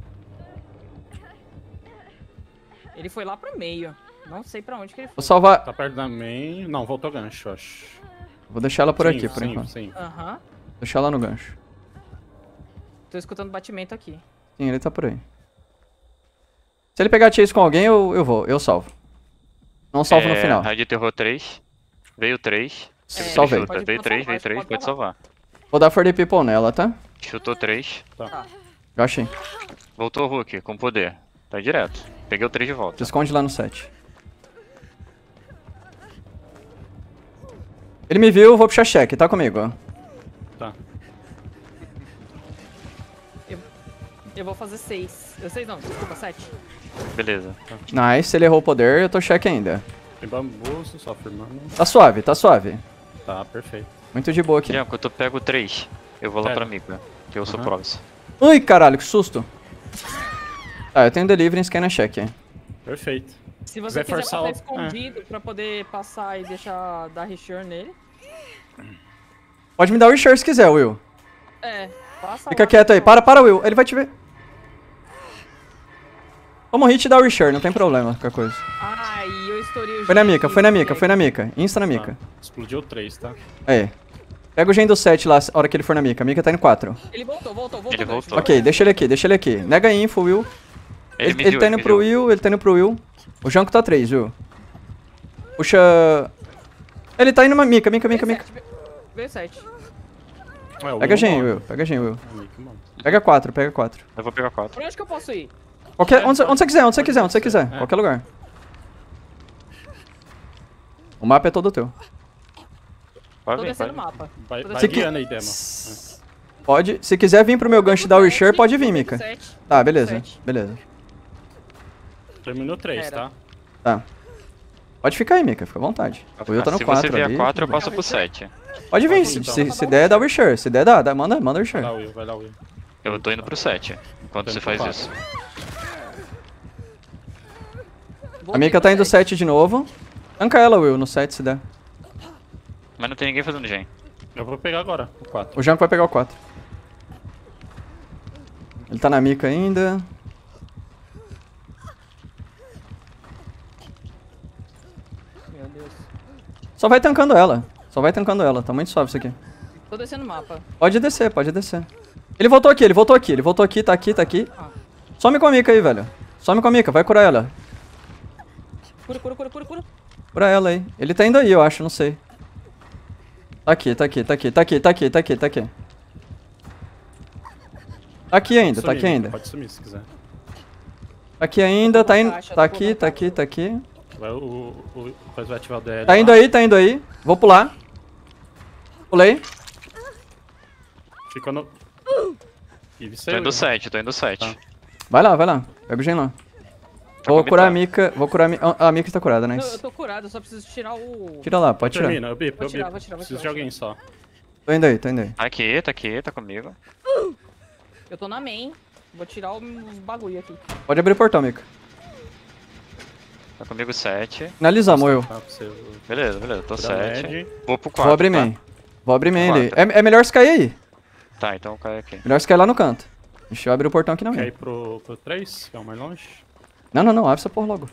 Ele foi lá pro meio. Não sei pra onde que ele foi. Vou salvar. Tá perto da main. Não, voltou gancho, eu acho. Vou deixar ela por Sim, aqui, por sim, enquanto. Sim. Aham. Deixar ela no gancho. Tô escutando batimento aqui. Sim, ele tá por aí. Se ele pegar chase com alguém, eu, eu vou, eu salvo. Não salvo no É, final. Rádio Terror 3. Veio 3. É, Salvei. Veio pode 3, salvar, veio 3, pode pode salvar. Vou dar for the people nela, tá? Chutou 3. Já achei. Voltou o Hulk, com poder. Tá direto. Peguei o 3 de Se volta. esconde lá no 7. Ele me viu, vou puxar cheque, tá comigo. Tá. Eu vou fazer seis. Eu seis não, desculpa, sete. Beleza. Nice, ele errou o poder, eu tô cheque ainda. Tem bambuço, só firmando. Tá suave, tá suave. Tá, perfeito. Muito de boa aqui. Janko, tu pega o 3. Eu vou lá pra Mika, que eu sou. Provis. Ui, caralho, que susto. Tá, eu tenho delivery em scan na cheque. Perfeito. Se você Vai quiser forçar passar o- escondido pra poder passar e deixar dar reshare nele. Pode me dar o Richard se quiser, Will. É, passa Fica lá. quieto aí. Para, para, Will. Ele vai te ver. Um hit e dá o Richard, não tem problema qualquer coisa. Ai, eu estourei o Foi na mica, foi na mica, foi na mica. Insta na Tá. mica. Explodiu 3, tá? Aí. Pega o gen do 7 lá, a hora que ele for na mica. A mica tá indo 4. Ele voltou, voltou, voltou. Ele voltou. Ok, deixa ele aqui, deixa ele aqui. Nega info, Will. Ele, me ele viu, tá indo pro viu. Will, ele tá indo pro Will. O Janko tá 3, Will. Puxa. Ele tá indo uma mica, mica, mica, Veio mica. sete, Veio sete. Ué, o Pega Will gen. Will. Pega gen, Will. Morre. Pega 4, pega 4. Eu vou pegar 4. Por onde que eu posso ir? Qualquer, onde, onde você quiser, onde você quiser, onde você quiser. É. Qualquer lugar. O mapa é todo teu. Pode Tô descendo o mapa. Vai, vai guiando aí, Demo. Pode. Se quiser vir pro meu gancho e dar o Richard, pode vir, Mika. Tá, beleza. Beleza. Terminou 3, Era. tá? Tá. Pode ficar aí, Mika, fica à vontade. O Will tá no Se 4 você vier ali. 4, eu passo pro 7. Pode vir, Pode se, então. se, se der, dá o Richard. Se der, dá, dá manda, manda o Vai lá, Richard. Will, vai lá, Will. Eu tô indo pro 7, enquanto você faz isso. A Mika tá indo sete. 7 de novo. Tanca ela, Will, no 7 se der. Mas não tem ninguém fazendo gen. Eu vou pegar agora, o 4. O Janko vai pegar o 4. Ele tá na Mika ainda. Meu Deus. Só vai tancando ela. Só vai tancando ela. Tá muito suave isso aqui. Tô descendo o mapa. Pode descer, pode descer. Ele voltou aqui, ele voltou aqui, ele voltou aqui, tá aqui, tá aqui. Ah. Some com a Mika aí, velho. Some com a Mika, vai curar ela. Cura, cura, cura, cura, cura. Cura ela aí. Ele tá indo aí, eu acho, não sei. Tá aqui, tá aqui, tá aqui, tá aqui, tá aqui, tá aqui, tá aqui. Tá aqui ainda, tá aqui ainda. Pode sumir se quiser. Tá aqui ainda, tá indo. Tá tô aqui, tá aqui, tá aqui. Vai, o, o, vai ativar o DL. Tá lá. indo aí, tá indo aí. Vou pular. Pulei. Fica no. Tô indo Will. 7, tô indo 7. Tá. Vai lá, vai lá. Pega o gen lá. Tá Vou curar a. Mika. Vou curar a Mika. A Mika tá curada, Eu, eu nice. tô curado, eu só preciso tirar o. Tira lá, pode tirar. Termina, eu bip, Vou eu tirar, bip. vou tirar, vou Preciso tirar, de alguém só. Tô indo aí, tô indo aí. Tá aqui, tá aqui, tá comigo. Eu tô na main. Vou tirar os bagulho aqui. Pode abrir o portão, Mika. Tá comigo 7. Finalizamos, Will. Tá, pra você. Beleza, beleza, tô Cura 7. med. Vou pro 4. Vou abrir tá? main. Vou abrir main ali. É, é melhor você cair aí. Tá, então cai aqui. Melhor você cair lá no canto. Deixa eu abrir o portão aqui na Quer minha. ir pro, pro 3, que é o mais longe? Não, não, não. Abre essa porra logo.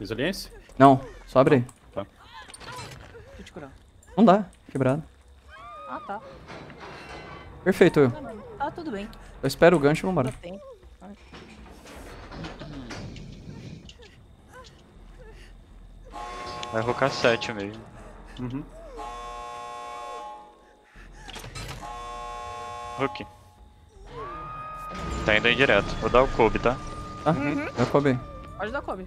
Resiliência? Não, só abre aí. Tá. Deixa eu te curar. Não dá. Quebrado. Ah, tá. Perfeito, Will. Tá, tudo bem. Eu espero o gancho e vambora. Tem. Vai rocar 7 mesmo. Uhum. Hook. Tá indo aí direto. Vou dar o Kobe, tá? Tá? Eu cobrei. Pode dar Kobe.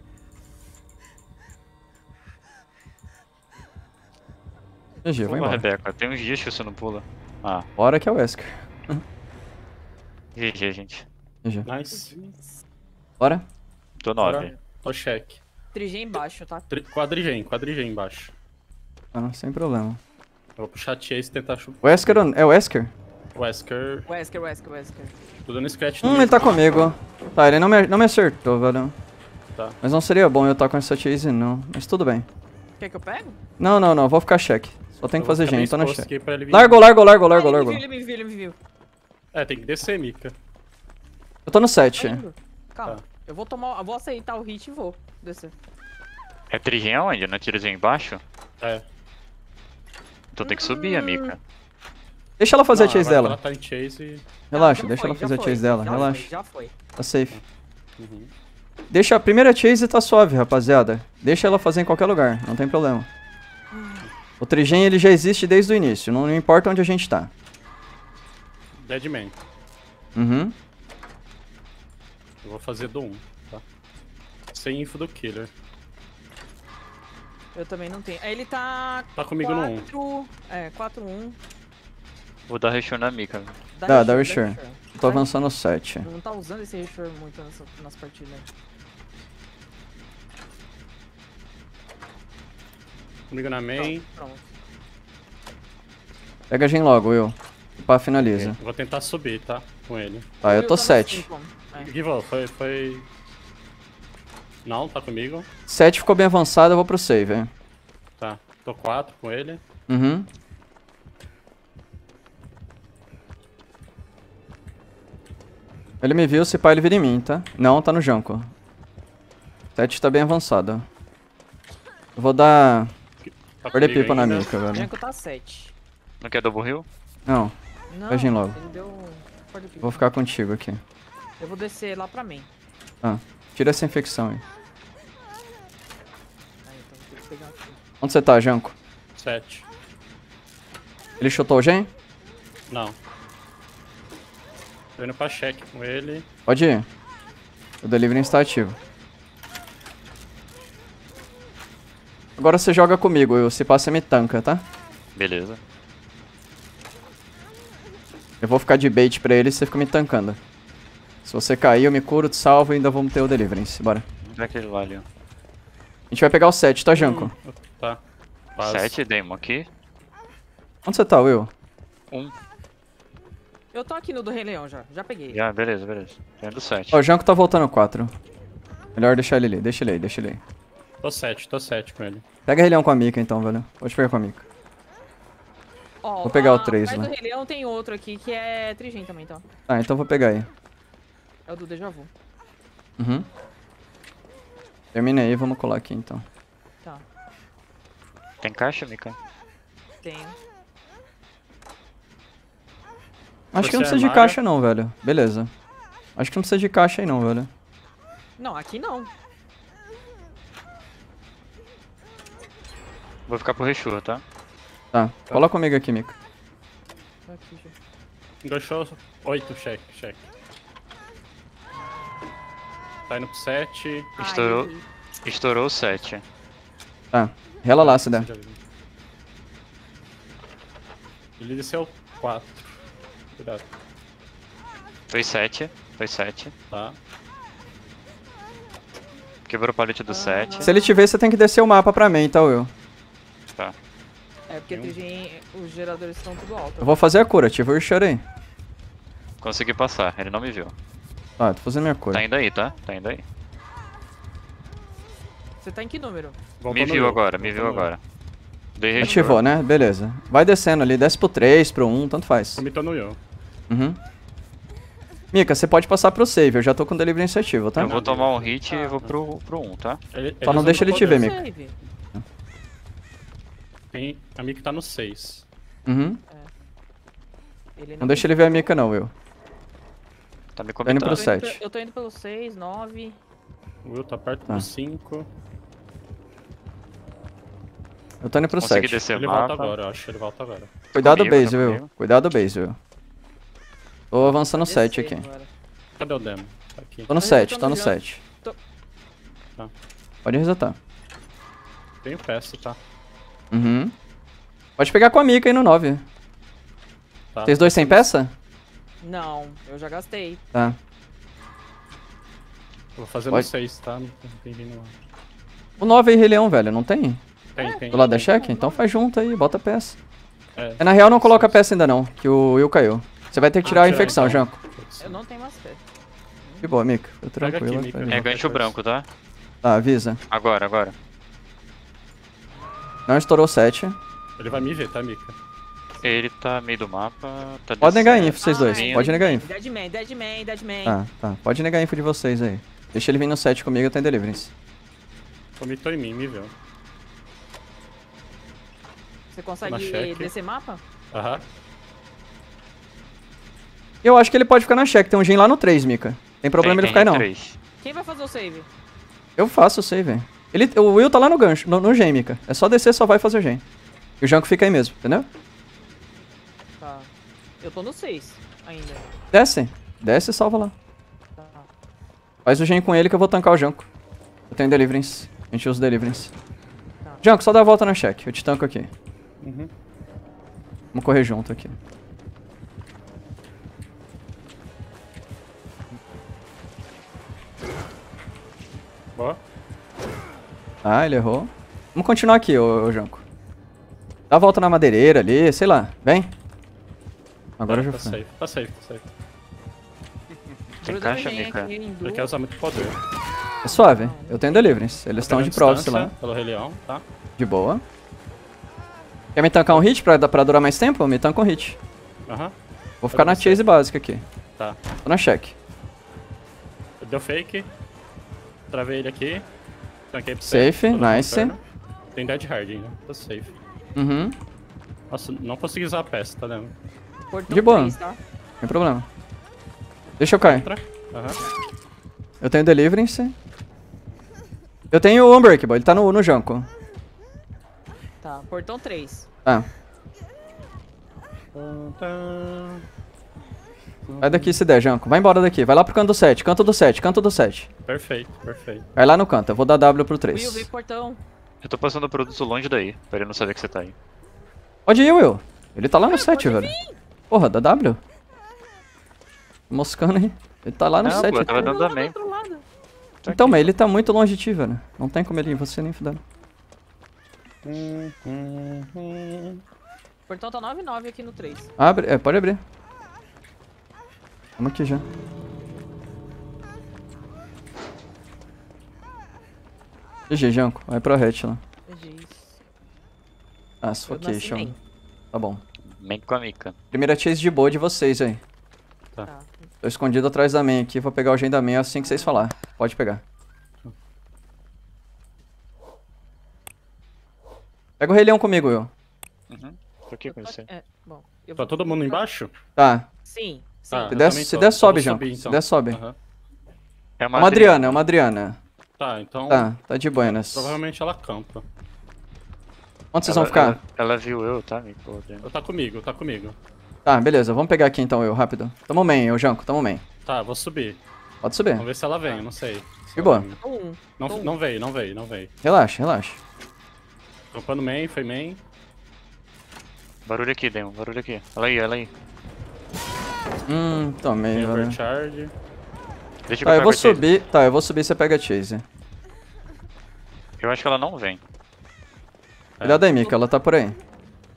GG, Pula, embora. Rebeca. Tem uns dias que você não pula. Ah, Bora que é o Wesker. GG, gente. GG. Nice. Bora? Tô 9. Agora, Tô cheque. Trigem embaixo, tá? Tri- Quadrigen, quadrigen embaixo. Ah, sem problema. Eu vou puxar Chase e tentar chutar. Wesker ou- é o Wesker? Wesker. Wesker, Wesker, Wesker. Tô dando scratch no Hum, ele tá comigo. Tá, ele não me, não me acertou, velho. Tá. Mas não seria bom eu estar com essa chase, não. Mas tudo bem. Quer que eu pego? Não, não, não. Vou ficar cheque. Só tem que fazer gente, tô na. Largou. Largou, largou, largou, largou, Ah, ele me viu, ele me viu, ele me viu. É, tem que descer, Mika. Eu tô no Tô 7. indo. Calma. Tá. Eu vou tomar. Eu vou aceitar o hit e vou descer. É trigem aonde? Na tirazinha embaixo? É. Então tem que subir, amiga. Deixa ela fazer Não, a chase dela. Ela tá em chase e... Relaxa, deixa foi, ela fazer a foi, chase dela, já relaxa. Foi, já foi. Tá safe. Uhum. Deixa a primeira chase tá suave, rapaziada. Deixa ela fazer em qualquer lugar, não tem problema. O Trigen ele já existe desde o início, não, não importa onde a gente tá. Deadman. Uhum. Eu vou fazer do 1, tá? Sem info do killer. Eu também não tenho. Ele tá. Tá comigo no 1. 4. É, 4, 1. Vou dar restore na Mika. Dá, dá Reshore. Eu tô avançando 7. Não tá usando esse Reshore muito nessa, nas partidas. Comigo na main. Pronto. Pega a gen logo, Will. O pá finaliza. Ok, Vou tentar subir, tá? Com ele. Tá, eu tô tá no 7. É. Give up, foi, foi... Não, tá comigo. 7 ficou bem avançado, eu vou pro save, é. Tá. Tô 4 com ele. Uhum. Ele me viu, se pá ele vira em mim, tá? Não, tá no Janko. 7 tá bem avançado. Eu vou dar... Tá Perder pipa na ainda. mica, velho. Janko tá 7. Não quer double heal? Não, Não, Vai, Jin, logo. ele deu. Vou ficar contigo aqui. Eu vou descer lá pra mim. Ah, tira essa infecção aí. Aí, então vou ter que pegar aqui. Onde você tá, Janko? 7. Ele chutou o gen? Não. Tô indo pra check com ele. Pode ir. O delivery está ativo. Agora você joga comigo, Will. Se passa, me tanca, tá? Beleza. Eu vou ficar de bait pra ele e você fica me tancando. Se você cair, eu me curo, te salvo e ainda vamos ter o deliverance. Bora. Onde é aquele lá ali? ó? A gente vai pegar o 7, tá, Janko? Tá. Quase. Sete, Demon aqui. Onde você tá, Will? Um. Eu tô aqui no do Rei Leão já. Já peguei. Já, beleza, beleza. Tô indo sete. Ó, o Janko tá voltando 4. Melhor deixar ele ali. Deixa ele aí, deixa ele aí. Tô 7, tô 7 com ele. Pega Rei Leão com a Mika então, velho. Pode pegar com a Mika. Ó, Vou pegar o ah, três, atrás né? do Rei Leão tem outro aqui que é Trigem também, então. Tá, então eu vou pegar aí. É o do Deja Vu. Uhum. Terminei, vamos colar aqui então. Tá. Tem caixa, Mika? Tenho. Acho que não Você precisa de armário? caixa não, velho. Beleza. Acho que não precisa de caixa aí não, velho. Não, aqui não. Vou ficar pro Reshur, tá? Tá, cola comigo aqui, Mika. Tá aqui já. 8, check, check. Tá indo pro 7. Estourou. Ai, Estourou o 7. Tá, rela lá se der. Ele desceu 4. Cuidado. Foi 7. Foi 7. Tá. Quebrou o palete do 7. Se ele te ver, você tem que descer o mapa pra mim, tá, Will? Tá. É porque Trigem, os geradores estão tudo alto. Eu vou fazer a cura, ativa o aí. Consegui passar, ele não me viu. Tá, tô fazendo minha cura. Tá indo aí, tá? Tá indo aí. Você tá em que número? Voltou Me viu meu, agora, me viu agora. Dei. Ativou, né? Beleza. Vai descendo ali, desce pro 3, pro 1, tanto faz. Comitou no eu. Uhum. Mika, você pode passar pro save, eu já tô com delivery iniciativo, tá? Eu vou tomar um hit Ah, e vou pro, pro 1, tá? Ele, Só não deixa ele te ver, Mika. Tem a Mika tá no 6. Uhum. Ele Não deixa ele ver a Mika não, Will. Tá me comentando. pro eu tô, indo, sete. pe- eu tô indo pelo 6, 9. O Will tá perto Tá. do 5. Eu tô indo pro Consegui 7. descer Ele o volta mapa. agora, eu acho. Ele volta agora. Cuidado Comigo, base, tá Will. comigo. Cuidado base, Will. Tô avançando 7 aqui. Cadê o demo? Tá aqui. Tô no Mas eu 7, tô no no 7. Tô- Tá. Pode resetar. Tem o peça, tá? Uhum. Pode pegar com a Mika aí no 9. tá. Vocês dois sem peça? Não, eu já gastei. Tá. Vou fazer Pode. no 6, tá? Não tem lá. O 9 aí, Rei Leão, velho, não tem? Tem, tem. Do lado da check? Então faz junto aí, bota a peça. É. É, na real, não coloca a peça ainda não, que o Will caiu. Você vai ter que tirar a tira, infecção, então. Janko. Eu não tenho mais pé. De boa, Mika. Eu Pega aqui, tranquilo. Mika. É gancho branco, tá? Tá, avisa. Agora, agora. Não estourou 7. Ele vai me ver, tá, Mika? Ele tá meio do mapa. Tá Pode negar info, vocês dois. Ai, Pode negar info. Deadman, Deadman, Deadman. Tá, tá. Pode negar info de vocês aí. Deixa ele vir no 7 comigo, eu tenho deliverance. Vomitou em mim, me viu. Você consegue descer mapa? Aham. Eu acho que ele pode ficar na check. Tem um gen lá no 3, Mika. Tem problema Tem- ele ficar aí, tem não. três. Quem vai fazer o save? Eu faço o save. Ele, o Will tá lá no gancho, no, no gen, Mika. É só descer, só vai fazer o gen. E o Janko fica aí mesmo, entendeu? Eu tô no 6 ainda. Desce. Desce e salva lá. Tá. Faz o gen com ele que eu vou tancar o Janko. Eu tenho deliverance. A gente usa deliverance. Tá. Janko, só dá a volta na check. Eu te tanco aqui. Uhum. Vamos correr junto aqui. Boa. Ah, ele errou. Vamos continuar aqui, ô, ô Janko. Dá a volta na madeireira ali, sei lá. Vem. Agora já tá foi. safe, tá safe, tá safe. Tem caixa, Mika? Ele quer usar muito poder. É suave. Eu tenho deliverance. Eles estão de proxy lá. Pelo Rei Leão, tá? De boa. Quer me tancar um hit pra, pra durar mais tempo? Me tanca um hit. Aham. Vou ficar na você. chase básica aqui. Tá. Tô na check. Deu fake. Travei ele aqui. Tanquei pra você. Safe, Tô nice. Tem Dead Hard ainda. Tá safe. Uhum. Nossa, não consegui usar a peça, tá vendo? Portão De boa. 3, tá? Sem problema. Deixa eu cair. Aham. Eu tenho deliverance. Eu tenho o Unbreakable. Ele tá no, no Janko. Tá. Portão 3. Ah, Tum, tum. vai daqui se der, Janko. Vai embora daqui. Vai lá pro canto do 7. Canto do 7. Canto do 7. Perfeito, perfeito. Vai lá no canto. Eu vou dar W pro Will, vem 3. portão. Eu tô passando o produto longe daí, pra ele não saber que você tá aí. Pode ir, Will. Ele tá lá no 7, velho. Porra, dá W? Moscando aí. Ele tá lá no Não, 7. pô, eu tava dando também. Então, mas ele tá muito longe de ti, velho. Não tem como ele ir você nem fudendo. Hum. Portão tá 9-9 aqui no 3. Abre, é, pode abrir. Vamos aqui já. GG, Janko. Vai pro hatch lá. GG's. Ah, suffocation. bem. Tá bom. Nem com a Mika. Primeira chase de boa de vocês aí. Tá. Tô escondido atrás da main aqui. Vou pegar o gen da main assim que vocês falar. Pode pegar. Pega o Rei Leão comigo, Will. Uhum. Tô aqui com tô- você. É, bom. Tá todo mundo embaixo? Tá. Sim, sim. Tá. Se der, se tô. der sobe, Janko. subir, Se então. der, sobe. Aham. É É uma Adriana, é uma Adriana. Tá, então. Tá, tá de buenas. Provavelmente ela campa. Onde vocês Ela- vão ficar? Ela, ela viu eu, tá, Adriano. Tá comigo, tá comigo. Tá, beleza. Vamos pegar aqui então, eu, rápido. Tamo main, eu, Janko. Tamo main. Tá, vou subir. Pode subir. Vamos ver se ela vem, não sei. Se De ela boa. vem. Não, não veio, não veio, não veio. Relaxa, relaxa. Campando main, foi main. Barulho aqui, Demon, barulho aqui. Olha aí, olha aí. Hum, tomei, Tem velho. overcharge. Deixa eu Tá, eu vou Chase. subir. Tá, eu vou subir você pega a chase. Eu acho que ela não vem. Cuidado aí, Mika, ela tá por aí.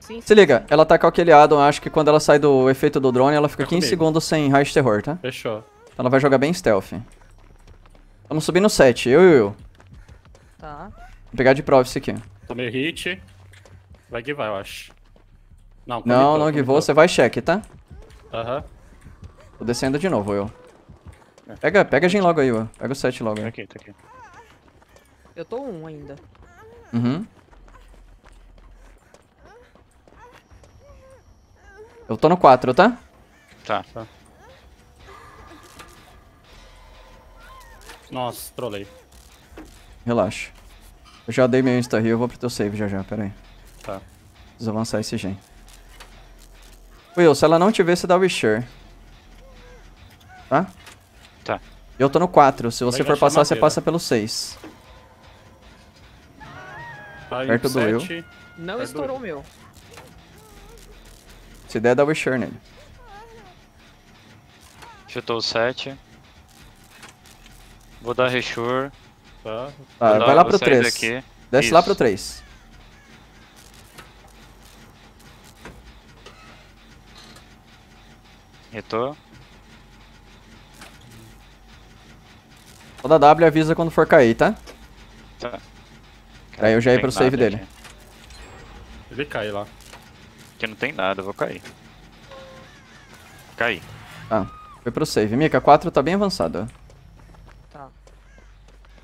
Sim, Se liga, ela tá com aquele addon, acho que quando ela sai do efeito do drone, ela fica Fica 15 comigo. segundos sem raio de terror, tá? Fechou. Então ela vai jogar bem stealth. Vamos subir no 7, eu e eu. Vou Tá. pegar de prophecy aqui. Tomei hit. Vai guivar, eu acho. Não, Não, comitou, não que comitou. vou, você vai check, tá? Aham. Tô descendo de novo, eu. Pega, pega a gen logo aí, Will. Pega o 7 logo Tá aqui, tá aqui. Eu tô um ainda. Uhum. Eu tô no 4, tá? Tá. Nossa, trolei. Relaxa. Eu já dei meu insta-heal, eu vou pro teu save já já, pera aí. Tá. Preciso avançar esse gen. Will, se ela não te ver, você dá o Wisher. Tá? Tá. Eu tô no 4, se você Vai for passar, você passa pelo 6. Tá Perto do sete. Não estourou o meu. Se der, dá o Wisher nele. Chutou o 7. Vou dar reshore. Tá. Dar- vai lá pro sair 3. daqui. Desce lá Isso. pro 3. Retou. Toda W avisa quando for cair, tá? Tá. Aí eu já ia pro save dele. Aqui. Ele cai lá. Aqui não tem nada, eu vou cair. Caí. Tá, foi pro save. Mika, 4 tá bem avançado. ó. Tá.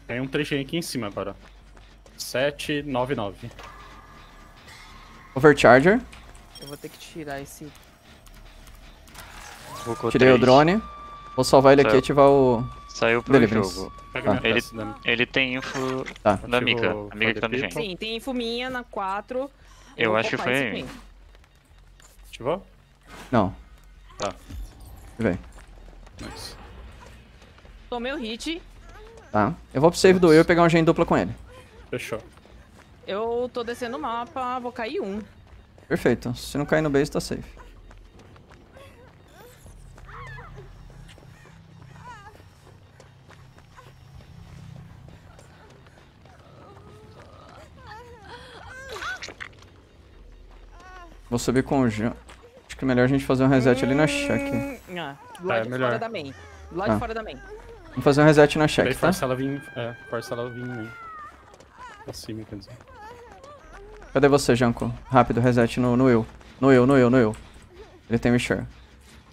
Tem um trechinho aqui em cima agora. 799. Overcharger. Eu vou ter que tirar esse. Vulco Tirei o 3. drone. Vou salvar ele aqui e ativar o. Saiu pro Deliverance. jogo. Ah. minha Ele- Ele tem info Tá. da o A Mika que tá no gen. Sim, tem fuminha na 4. Eu vou acho que foi. Ativou? Não. Tá. Vem. Nice. Tomei o hit. Tá. Eu vou pro save do Will e pegar um gen dupla com ele. Fechou. Eu tô descendo o mapa, vou cair um. Perfeito. Se não cair no base, tá safe. Vou subir com o Jean. Acho que é melhor a gente fazer um reset ali na check. Hum, Ah, do Tá, é de melhor. fora da main. Lado Ah. de fora da main. Vamos fazer um reset na Daí check, tá? força ela vir. É, força ela vir em mim. Acima, quer dizer. Cadê você, Janko? Rápido, reset no, no Will. No Will, no Will, no Will. Ele tem o share.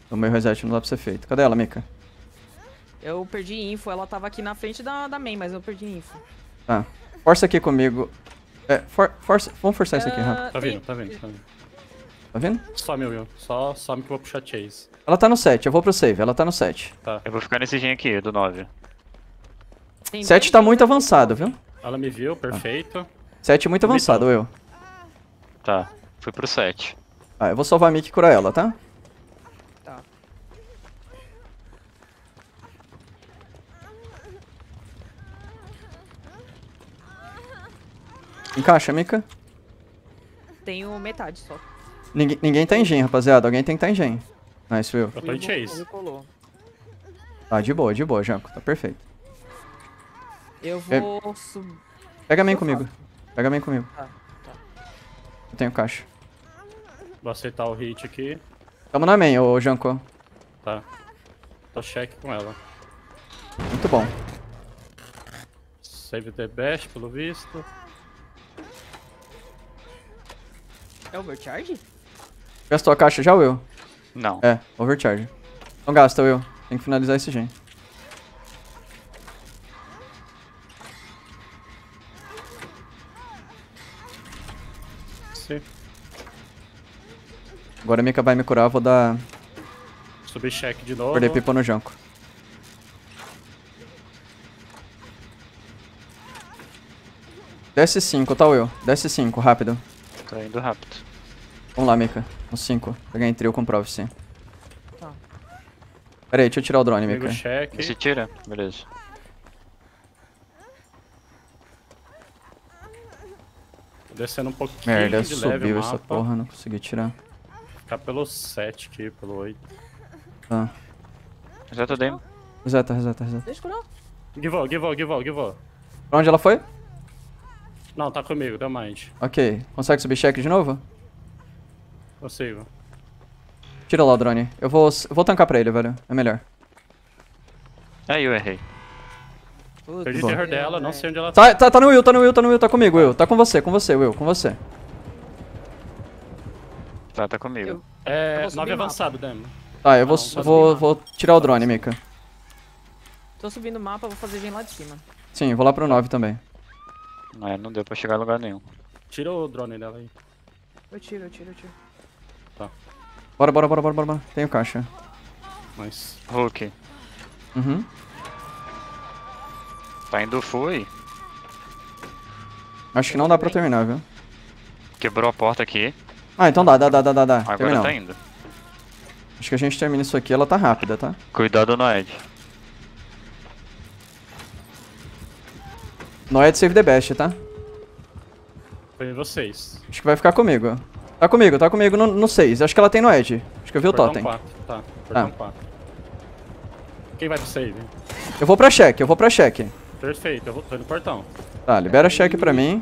O meu reset não dá pra ser feito. Cadê ela, Mika? Eu perdi info, ela tava aqui na frente da, da main, mas eu perdi info. Tá. Força aqui comigo. É, for, força, vamos forçar isso aqui rápido. Ah, Tá tem- vindo, tá vindo, tá vindo. Tá vendo? Some, Will. Só some que eu vou puxar chase. Ela tá no 7, eu vou pro save, ela tá no 7. Tá. Eu vou ficar nesse gen aqui, do 9. tem 7 dois tá muito avançado, viu? Ela me viu, perfeito. 7 muito avançado, eu. Tá. Fui pro 7. Tá, eu vou salvar a Mickey e curar ela, tá? Tá. Encaixa, Mika. Tenho metade só. Ninguém, ninguém tá em gen, rapaziada. Alguém tem que tá em gen. Nice, Will. Eu tô em chase. Colou. Tá, de boa, de boa, Janko. Tá perfeito. Eu É- vou subir. Pega a main comigo. Pega a main comigo. Tá, tá. Eu tenho caixa. Vou aceitar o hit aqui. Tamo na main, ô Janko. Tá. Tô check com ela. Muito bom. Save the best, pelo visto. É overcharge? Gastou a caixa já, Will? Não. É, overcharge. Então gasta, Will. Tem que finalizar esse gen. Sim. Agora a Mika vai me curar, vou dar Subir check de novo. perder pipa no Janko. Desce 5, tá, Will? Desce 5, rápido. Tô indo rápido. Vamos lá, Mika. Um 5. Pegar em trio com Prophecy. Tá. Pera aí, deixa eu tirar o drone, Mika. check. Se tira? Beleza. Descendo um pouquinho Merda, de subiu o essa mapa. porra, não consegui tirar. Ficar pelo 7 aqui, pelo 8. Tá. Já tô dentro. Reseta, reseta, reseta. Deixa eu curar. Give all, give all, give all, give all. Pra onde ela foi? Não, tá comigo, deu mind. Ok. Consegue subir check de novo? Consigo. Tira lá o drone. Eu vou, eu vou tancar pra ele, velho. É melhor. Aí eu errei. Putz, Perdi o terror dela, não sei onde ela tá. Tá, tá, tá no Will, tá no Will, tá no Will, tá comigo, Will. Tá com você, com você, Will, com você. Tá, tá comigo. Eu- É, Eu subir 9 o mapa. avançado, Demo. Tá, eu vou, Não, eu não vou, vou tirar o drone, Mika. Tô subindo o mapa, vou fazer gen lá de cima. Sim, vou lá pro 9 também. É, não deu pra chegar a lugar nenhum. Tira o drone dela aí. Eu tiro, eu tiro, eu tiro. Bora, bora, bora, bora, bora, bora. Tenho caixa. Nice. Hulk. Uhum. Tá indo full aí. Acho que não dá pra terminar, viu? Quebrou a porta aqui. Ah, então dá, dá, dá, dá, dá. Agora tá indo. Acho que a gente termina isso aqui, ela tá rápida, tá? Cuidado no Ed. Noed save the best, tá? Foi em vocês. Acho que vai ficar comigo. Tá comigo, tá comigo no 6. Acho que ela tem no Edge. Acho que eu vi o totem. 4, tá. Portão Ah. 4. Quem vai pro save? Eu vou pra check, eu vou pra check. Perfeito, eu vou, tô no portão. Tá, libera check pra mim.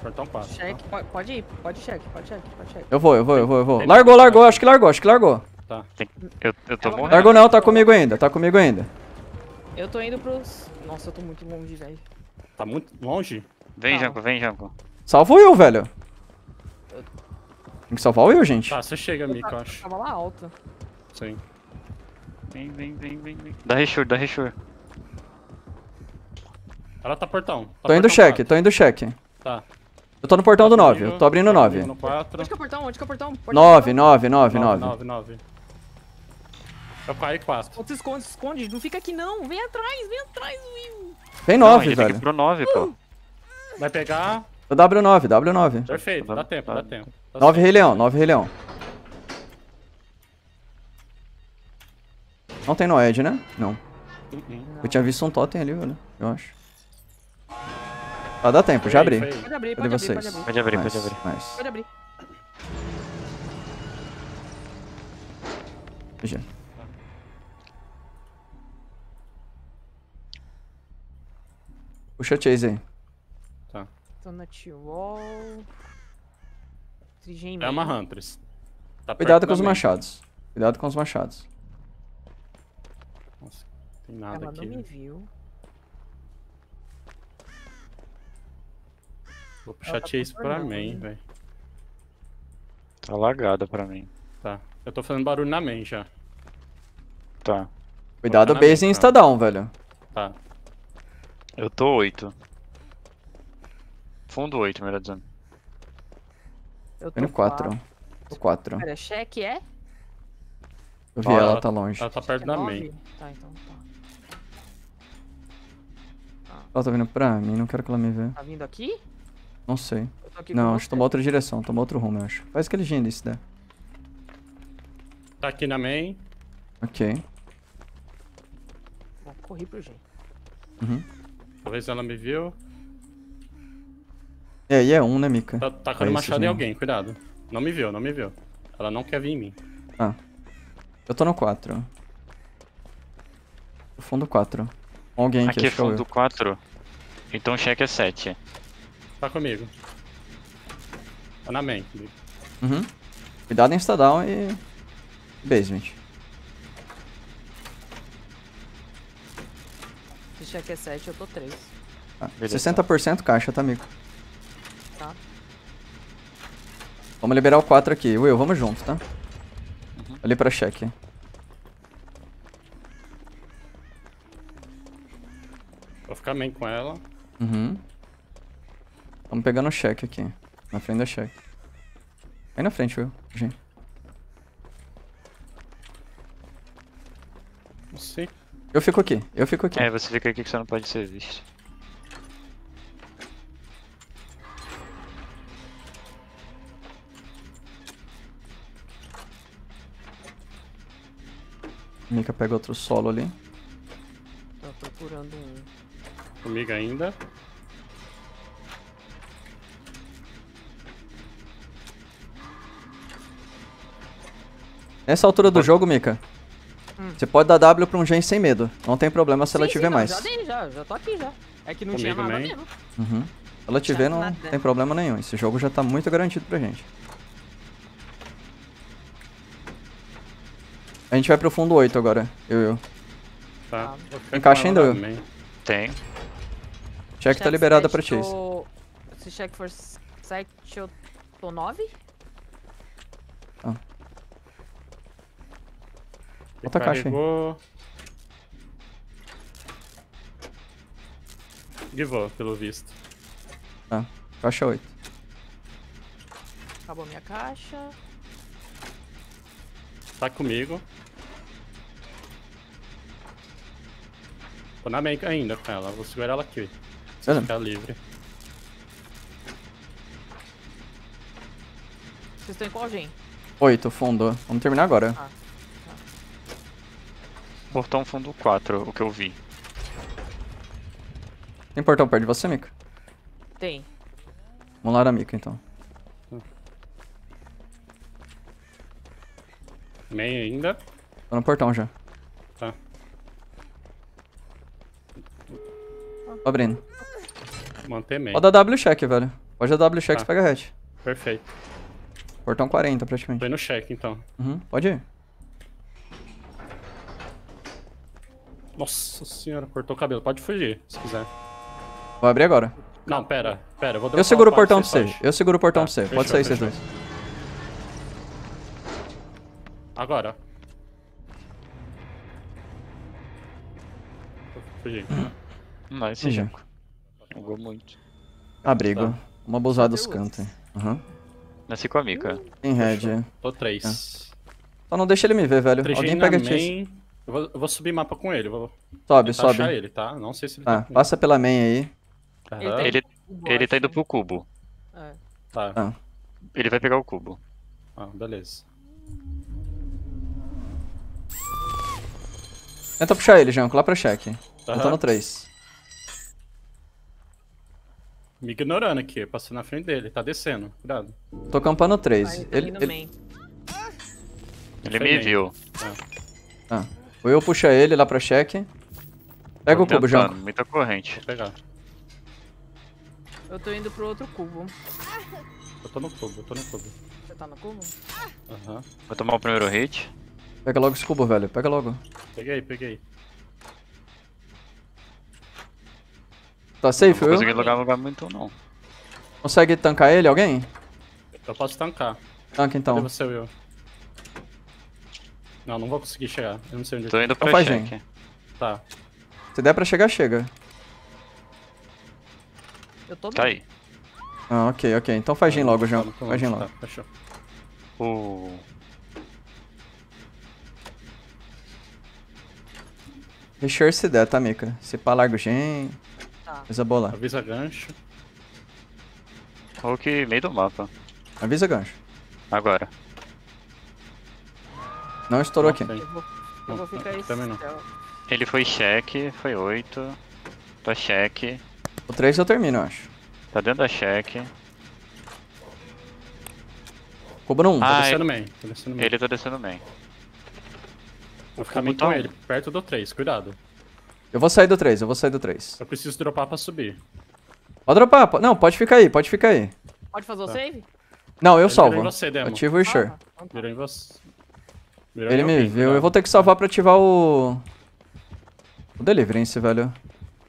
Portão 4. Check, pode, pode ir, pode check, pode check, pode check. Eu vou, eu vou, eu vou, eu vou. Largou, largou, acho que largou, acho que largou. Tá. Eu, eu tô Ela- morrendo. Largou não, tá comigo ainda, tá comigo ainda. Eu tô indo pros... Nossa, eu tô muito longe, velho. Tá muito longe? Vem, Tá. Janko, vem, Janko. Salva o Will, velho. Tem que salvar o Will, gente. Tá, você chega, Mika, eu Eu acho. tava lá alta. Sim. Vem, vem, vem, vem, vem. Dá reshore, dá reshore. Ela tá portão. Tá Tô indo check, 4. tô indo check. Tá. Eu tô no portão do 9, Comigo, eu tô abrindo tá 9. No 4. Onde que é o portão? Onde que é o portão? Portão, 9, portão. 9, 9, 9, 9, 9. 9, 9. Eu caí 4. Ou se esconde, se esconde. Não fica aqui não. Vem atrás, vem atrás, Will. Não, 9, ele tem que ir velho. pro 9, pô. Vai pegar. O W9, W9. Perfeito, dá tempo, dá tempo. Tá 9 certo. Rei Leão, 9 Rei Leão. Não tem Noed, né? Não. Eu tinha visto um totem ali, velho. Eu acho. Ah, dá tempo, já abri. Pode abrir, pode abrir, vocês? pode abrir. Pode abrir, Nice, pode abrir. nice. Pode abrir. GG. Puxa a chase aí. Tá. Donut Wall. Trigem É uma Huntress. Tá Cuidado com os machados. Cuidado com os machados. Nossa, tem nada Ela não aqui. me né? viu. Vou puxar tá chase pra main, né? velho. Tá lagado pra mim. Tá. Eu tô fazendo barulho na main já. Tá. Cuidado, na base insta down, velho. Tá. Eu tô 8. Fundo 8, melhor dizendo. Eu tô no 4. Tô 4. Pera, cheque é? Eu vi Ó, ela, tá longe. Ela tá perto É da main. Tá, então tá. Ela tá vindo pra mim, não quero que ela me veja. Tá vindo aqui? Não sei. Não, acho que tomou outra direção, tomou outro rumo, eu acho. Faz aquele gene se der. Tá aqui na main. Ok. Bom, corri pro gente. Uhum. Talvez ela me viu. E aí é um, né, Mika? Tá É tacando isso, machado em alguém, cuidado. Não me viu, não me viu. Ela não quer vir em mim. Ah. Eu tô no 4. No fundo 4. Alguém aqui, Aqui é é fundo eu. 4. Então o cheque é 7. Tá comigo. Tá na main. Uhum. Cuidado em insta down e... Basement. Se cheque é 7, eu tô 3. Ah, Beleza. 60% caixa, tá, Mika? Tá. Vamos liberar o 4 aqui. Will, vamos junto, tá? Ali pra cheque. Vou ficar main com ela. Uhum. Vamos pegando o cheque aqui. Na frente da cheque. Aí na frente, Will. Gente. Não sei. Eu fico aqui, eu fico aqui. É, você fica aqui que você não pode ser visto. Mika pega outro solo ali. Tô procurando um. Comigo ainda. Nessa altura do jogo, Mika, Hum. você pode dar W pra um gen sem medo. Não tem problema se ela Sim, tiver sim, não, mais. Já dei, já. Já tô aqui já. É que não tinha Comigo nada também. mesmo. Uhum. Se ela tiver, não nada. tem problema nenhum. Esse jogo já tá muito garantido pra gente. A gente vai pro fundo 8 agora, eu e eu. Tá. Vou ficar Encaixa ainda, main. Tem. Check tá liberada pra chase. tô- Se check for 7, eu tô 9? Outra caixa aí. Givou, pelo visto. Tá, caixa 8. Acabou minha caixa. Tá comigo. Tô na main ainda com ela. Vou segurar ela aqui. Se Beleza. ficar livre. Vocês estão em qual gen? 8, fundo. Vamos terminar agora. Ah, Portão fundo 4, o que eu vi. Tem portão perto de você, Mika? tem. Vamos lá na Mika, então. Main ainda. Tô no portão já. Tá. Tô abrindo. Manter main. Pode dar W check, velho. Pode dar W check Tá. e pega hatch. Perfeito. Portão 40, praticamente. Tô no check então. Uhum, pode ir. Nossa senhora, cortou o cabelo. Pode fugir, se quiser. Vou abrir agora. Não, pera, pera. Eu, Eu seguro o portão pra você. Eu seguro o portão Tá, pra você. Pode sair vocês dois. Agora. Vou fugir. Não, esse jogo. Jogou muito. Abrigo. Tá. Vamos abusar dos cantos. hein. Aham. Nasci com a Mika. Tem red. Tô três. Só não deixa ele me ver, velho. Trigem Alguém pega chase. main. Eu vou, eu vou subir mapa com ele. Vou Sobe, sobe. achar ele, tá? Não sei se ele Tá, tá. passa pela main aí. Aham, Ele, ele tá indo pro cubo. É. Tá. Ah. Ele vai pegar o cubo. Ah, beleza. Tenta puxar ele, Janko, lá pra check. Eu tô no 3. Me ignorando aqui, eu passei na frente dele. Tá descendo. Cuidado. Tô campando 3. Aí, Ele, no ele. Ele me viu. ah. O Will puxa ele lá pra check. Pega Tô o cubo, Janko. Muita corrente. Vou pegar. Eu tô indo pro outro cubo. Eu tô no cubo, eu tô no cubo. Você tá no cubo? Aham. Vou tomar o primeiro hit. Pega logo esse cubo, velho. Pega logo. Peguei, peguei. Tá Não safe, vou Will? conseguir lugar lugar muito não. Consegue tancar ele, alguém? Eu posso tancar. Tanca Cadê então. você, Will? Não, não vou conseguir chegar. Eu não sei onde Tô ele indo pra faz, check. tá. Se der pra chegar, chega. Eu tô Tá bem. aí. Ah, ok, ok. Então faz gen logo, Tá, Janko. tá, Faz gen tá, logo. fechou. O... Reshure se der, tá, Mika? Se pá, larga o gen. Tá. Avisa bola. Avisa gancho. Hulk meio do mapa. Avisa gancho. Agora. Não estourou Não, aqui. Eu vou, eu vou ficar não. Ele foi cheque, foi 8. Tá cheque. O 3 eu termino, eu acho. Tá dentro da cheque. Cubo no 1. Ah, Tô descendo main. Tô descendo main. Ele tá descendo bem. Vou ficar bem tá com ele. Perto do 3, cuidado. Eu vou sair do 3, eu vou sair do 3. Eu preciso dropar pra subir. Pode dropar. po- Não, pode ficar aí, pode ficar aí. Pode fazer o Tá. save? Não, eu Ele salvo. virou em você, Demo. Ativa o Reshure. Ah, então tá. Virou em você. Virou Ele em me alguém, viu. Eu vou ter que salvar pra ativar o. O Deliverance, velho.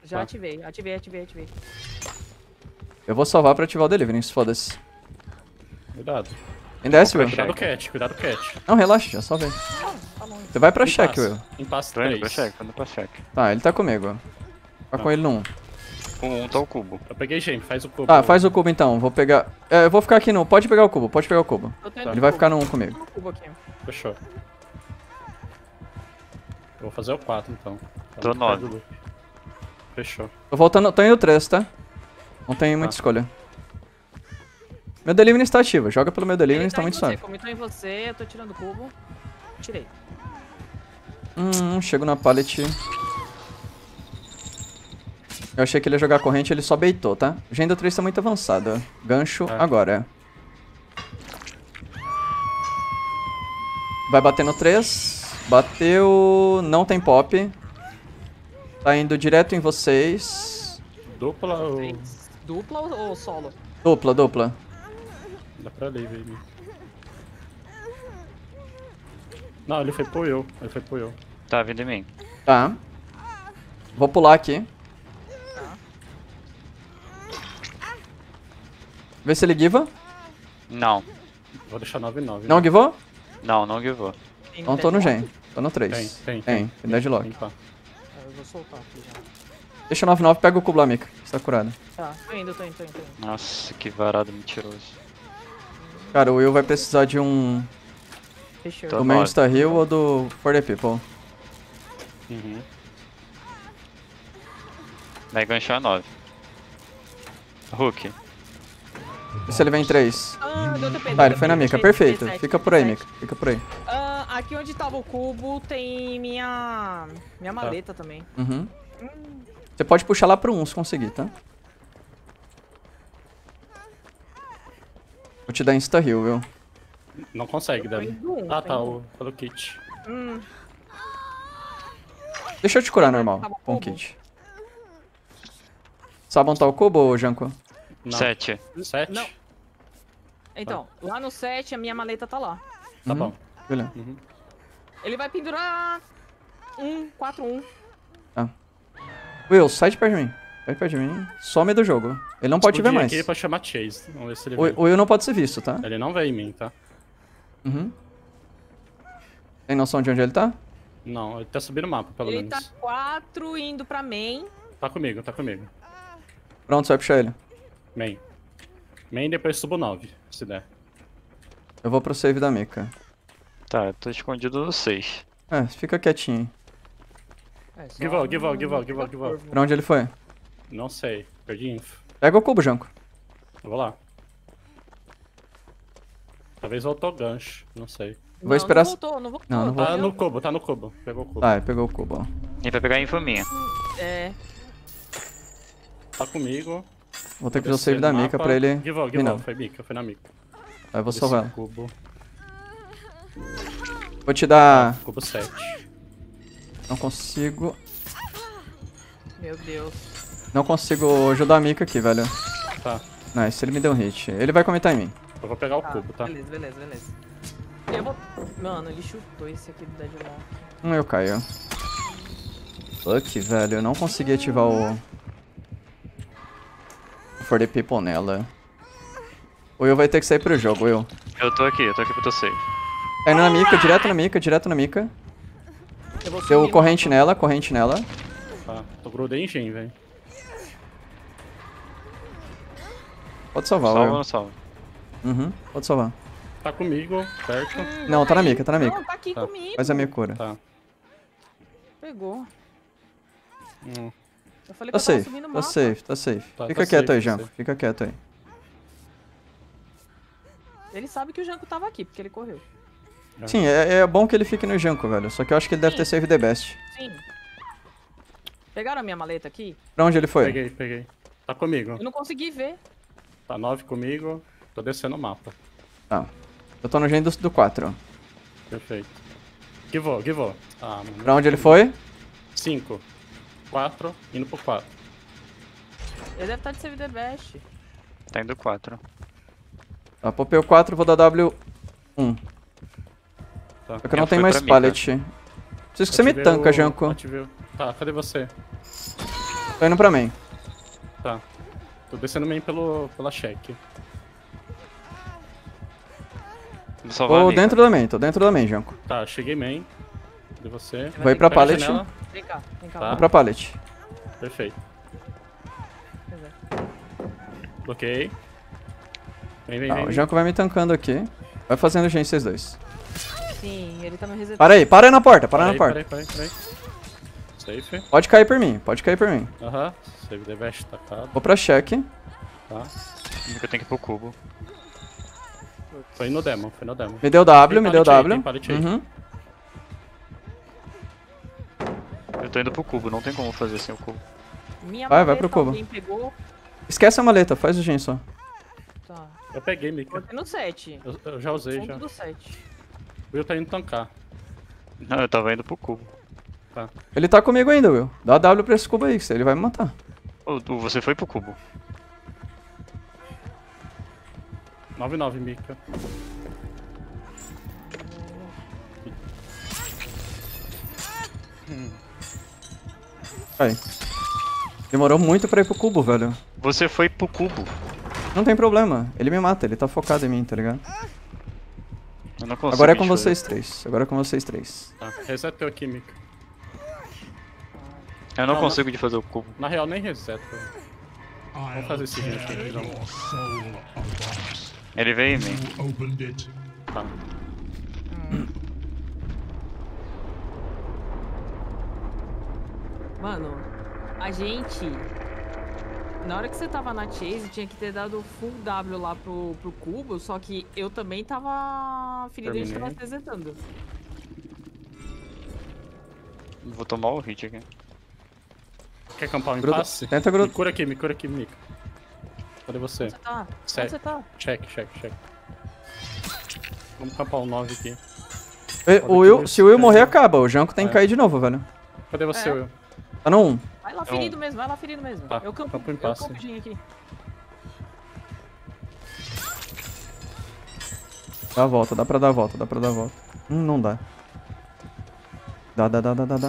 Já Tá. ativei, ativei, ativei, ativei. Eu vou salvar pra ativar o Deliverance, foda-se. Cuidado. Quem desce, Will? Cuidado cat, cuidado cat. Não, relaxa, já salvei. Tá. Você vai pra Impasse. check, Will. Impasse Tô indo pra 3. cheque, tô indo pra cheque. Tá, ele tá comigo. Tá com ele no 1. O 1 tá o cubo. Eu peguei gente, faz o cubo. Tá, faz o cubo então. Vou pegar. É, eu vou ficar aqui no. Pode pegar o cubo, pode pegar o cubo. Indo Ele vai cubo. ficar no 1 Eu comigo. tô no cubo aqui. Fechou. Eu vou fazer o 4 então. Tá Tô muito nove. perto do loop. Fechou. Tô voltando. Tô indo 3, tá? Não tem muita Tá. escolha. Meu Deliverance tá ativo. Joga pelo meu Ele Deliverance, tá tá muito suave. como tô em você, eu tô tirando o cubo. Tirei. Hum, chego na pallet. Eu achei que ele ia jogar corrente, ele só baitou, tá? O Gen do 3 tá muito avançado. Gancho É. agora. Vai bater no 3. Bateu. Não tem pop. Tá indo direto em vocês. Dupla ou. Dupla ou, ou solo? Dupla, dupla. Dá pra ler, velho. Não, ele foi pro eu. Ele foi pro eu. Tá vindo em mim. Tá. Vou pular aqui. Tá. Vê se ele giva. Não. Vou deixar 9-9. Não givou? Não, não givou. Tem Não tô no gen. Tô no 3. Tem, tem. Tem, tem deadlock. Tem. Ah, Eu vou soltar aqui já. Deixa o 9-9, pega o cubo lá, Mika. Você tá curado. Tá, tô indo, tô indo, tô indo. Tô indo. Nossa, que varado mentiroso. Cara, o Will vai precisar de um. Fechou. Do. Insta Heal ou do For the People? Uhum. Vai ganchar 9. Hulk. E se ele vem em 3? Ah. Tá, ele foi na Mika, perfeito. Fica por aí. Mika. Fica por aí. Ah, aqui onde tava o cubo tem minha. minha maleta também. Uhum. Você pode puxar lá pro 1 se conseguir, tá? Vou te dar Insta Heal, viu? Não consegue, um, Ah, tá, o, pelo kit. Hum, Deixa eu te curar normal, Tava o com o cubo? kit. Sabe onde tá o cubo, Janko? Não. 7. 7? Não. então, lá no 7 a minha maleta tá lá. Tá Uhum. bom. Beleza. Ele vai pendurar. 1, 4, 1. Will, sai de perto de mim. Sai de perto de mim. Some do jogo. Ele não pode te ver mais. aqui pra chamar Chase. Vamos ver se ele O, vem. o Will não pode ser visto, tá? Ele não veio em mim, tá? Uhum. Tem noção de onde ele tá? Não, ele tá subindo o mapa, pelo Ele menos. tá 4 indo pra main. Tá comigo, tá comigo. Pronto, você vai puxar ele. Main. Main depois subo 9, se der. Eu vou pro save da Mika. Tá, eu tô escondido no 6. É, fica quietinho. É, Give all, give all, não give all, give all, fica give all. corvo. Pra onde ele foi? Não sei, perdi info. Pega o cubo, Janko. Eu vou lá. Talvez voltou o gancho, não sei. Vou Não, esperar- Não voltou, não voltou. Não, não Tá no cubo, tá no cubo. Pegou o cubo. Ah, pegou o cubo, ó. Ele vai pegar a info minha. É. Tá comigo. Vou ter que Vou fazer o save da Mika pra ele... Give all, give Não. all. Foi Mika, foi na Mika. Aí eu vou salvar o ela. Cubo. Vou te dar... Cubo 7. Não consigo... Meu Deus. Não consigo ajudar a Mika aqui, velho. Tá. Nice, ele me deu um hit. Ele vai comentar em mim. Eu vou pegar o Tá, cubo, tá? beleza, beleza, beleza. Eu vou... Mano, ele chutou esse aqui do Deadlock. Hum, eu caio. Fuck, velho. Eu não consegui ativar o... o For the People nela. O Will vai ter que sair pro jogo, Will. Eu tô aqui, eu tô aqui pro teu save. Tá indo na Mika, direto na Mika, direto na vou Deu corrente nela, corrente nela. Tá. Tô grudei em gen, velho. Pode salvar, Salva ou não salva? Uhum, pode salvar. Tá comigo, perto. Hum, Não, tá na aí. Mika, tá na Mika. Não, tá aqui Tá. comigo. Faz a minha cura. Tá. Pegou. Hum. Eu falei Tá que eu tava safe, subindo o tá safe, tá safe. Tá- Fica tá quieto safe, aí, tá Janko. safe. Fica quieto aí. Ele sabe que o Janko tava aqui, porque ele correu. Sim, é, é bom que ele fique no Janko, velho. Só que eu acho que ele deve ter save the best. Sim. Pegaram a minha maleta aqui? Pra onde ele foi? Peguei, peguei. Tá comigo. Eu não consegui ver. Tá 9 comigo. Tô descendo o mapa. Tá. Eu tô no gen do, do 4. Perfeito. Givou, givou. Ah, mano. Pra onde ele foi? 5. 4, indo pro 4. Ele deve estar de the best. Tá indo 4. Tá, popei o 4, vou dar W1. Tá. Só que eu não tenho mais pallet. Preciso que você me Ativei tanca, o- Janko. ativei Tá, cadê você? Tô indo pra main. Tá. Tô descendo meio pelo, pela check. Vou salvar Tô dentro da main, tô dentro da main, Janko. Tá, cheguei main. Cadê você? Vou ir pra pallet. Vem cá, vem cá. Tá. Vou pra pallet. Perfeito. Pois é. Bloqueei. Vem, vem, Tá, vem. o. Janko vai me tancando aqui. Vai fazendo gen vocês dois. Sim, ele tá me resetando. Para aí, para aí na porta, para aí na porta. parei, parei, parei. Safe. Pode cair por mim, pode cair por mim. Aham. Save the vest tacado. Vou pra check. Tá. Mika tem que ir pro cubo. Foi no demo, foi no demo. Me deu W, Tem me deu W. aí. Uhum. Eu tô indo pro cubo, não tem como fazer sem o cubo. Minha Vai, vai pro cubo. Pegou. Esquece a maleta, faz o gen só. Tá. Eu peguei, Mika. Botei no 7. Eu, eu já usei, já. Do 7. O Will tá indo tancar. Não, eu tava indo pro cubo. Tá. Ele tá comigo ainda, Will. Dá W pra esse cubo aí, que ele vai me matar. Ô, você foi pro cubo. 9-9, Mika. Aí. Demorou muito pra ir pro cubo, velho. Você foi pro cubo. Não tem problema. Ele me mata, ele tá focado em mim, tá ligado? Eu não consigo. Agora é com vocês três. Agora é com vocês três. Tá. Resetou aqui, Mika. Eu não Não, consigo de fazer o cubo. Na real, nem reseta. Vamos fazer esse gente aqui, então. Ele veio em mim. Tá. Mano, a gente. Na hora que você tava na Chase, tinha que ter dado full W lá pro, pro cubo, só que eu também tava ferido e a gente tava resetando. Vou tomar o hit aqui. Quer acampar um Gruda- impasse? tenta Me grudar. cura aqui, me cura aqui, Mika. Cadê você? Onde você tá? Onde Sete. você tá? Check, check, check. Vamos acampar o 9 aqui. E- O Will, se o Will morrer, acaba. O Janko tem que É. cair de novo, velho. Cadê você, É. Will? Tá no 1. Vai lá Então- ferido mesmo, vai lá ferido mesmo. Tá, eu campo, eu impasse. campo Jin aqui. Dá a volta, dá pra dar a volta, dá pra dar a volta. Hum, não dá. Dá, dá, dá, dá, dá, dá.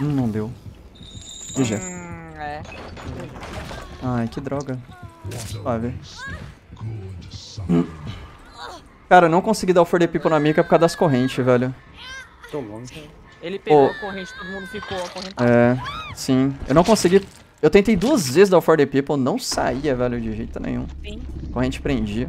Hum, não deu. GG. Hum, é. Ai, que droga. Suave. Son. Cara, eu não consegui dar o For the People na Mika por causa das correntes, velho. Tô longe. Ele pegou Ô. a corrente, todo mundo ficou a corrente. É, sim. Eu não consegui Eu tentei duas vezes dar o For the People, não saía, velho, de jeito nenhum. Sim. Corrente prendia.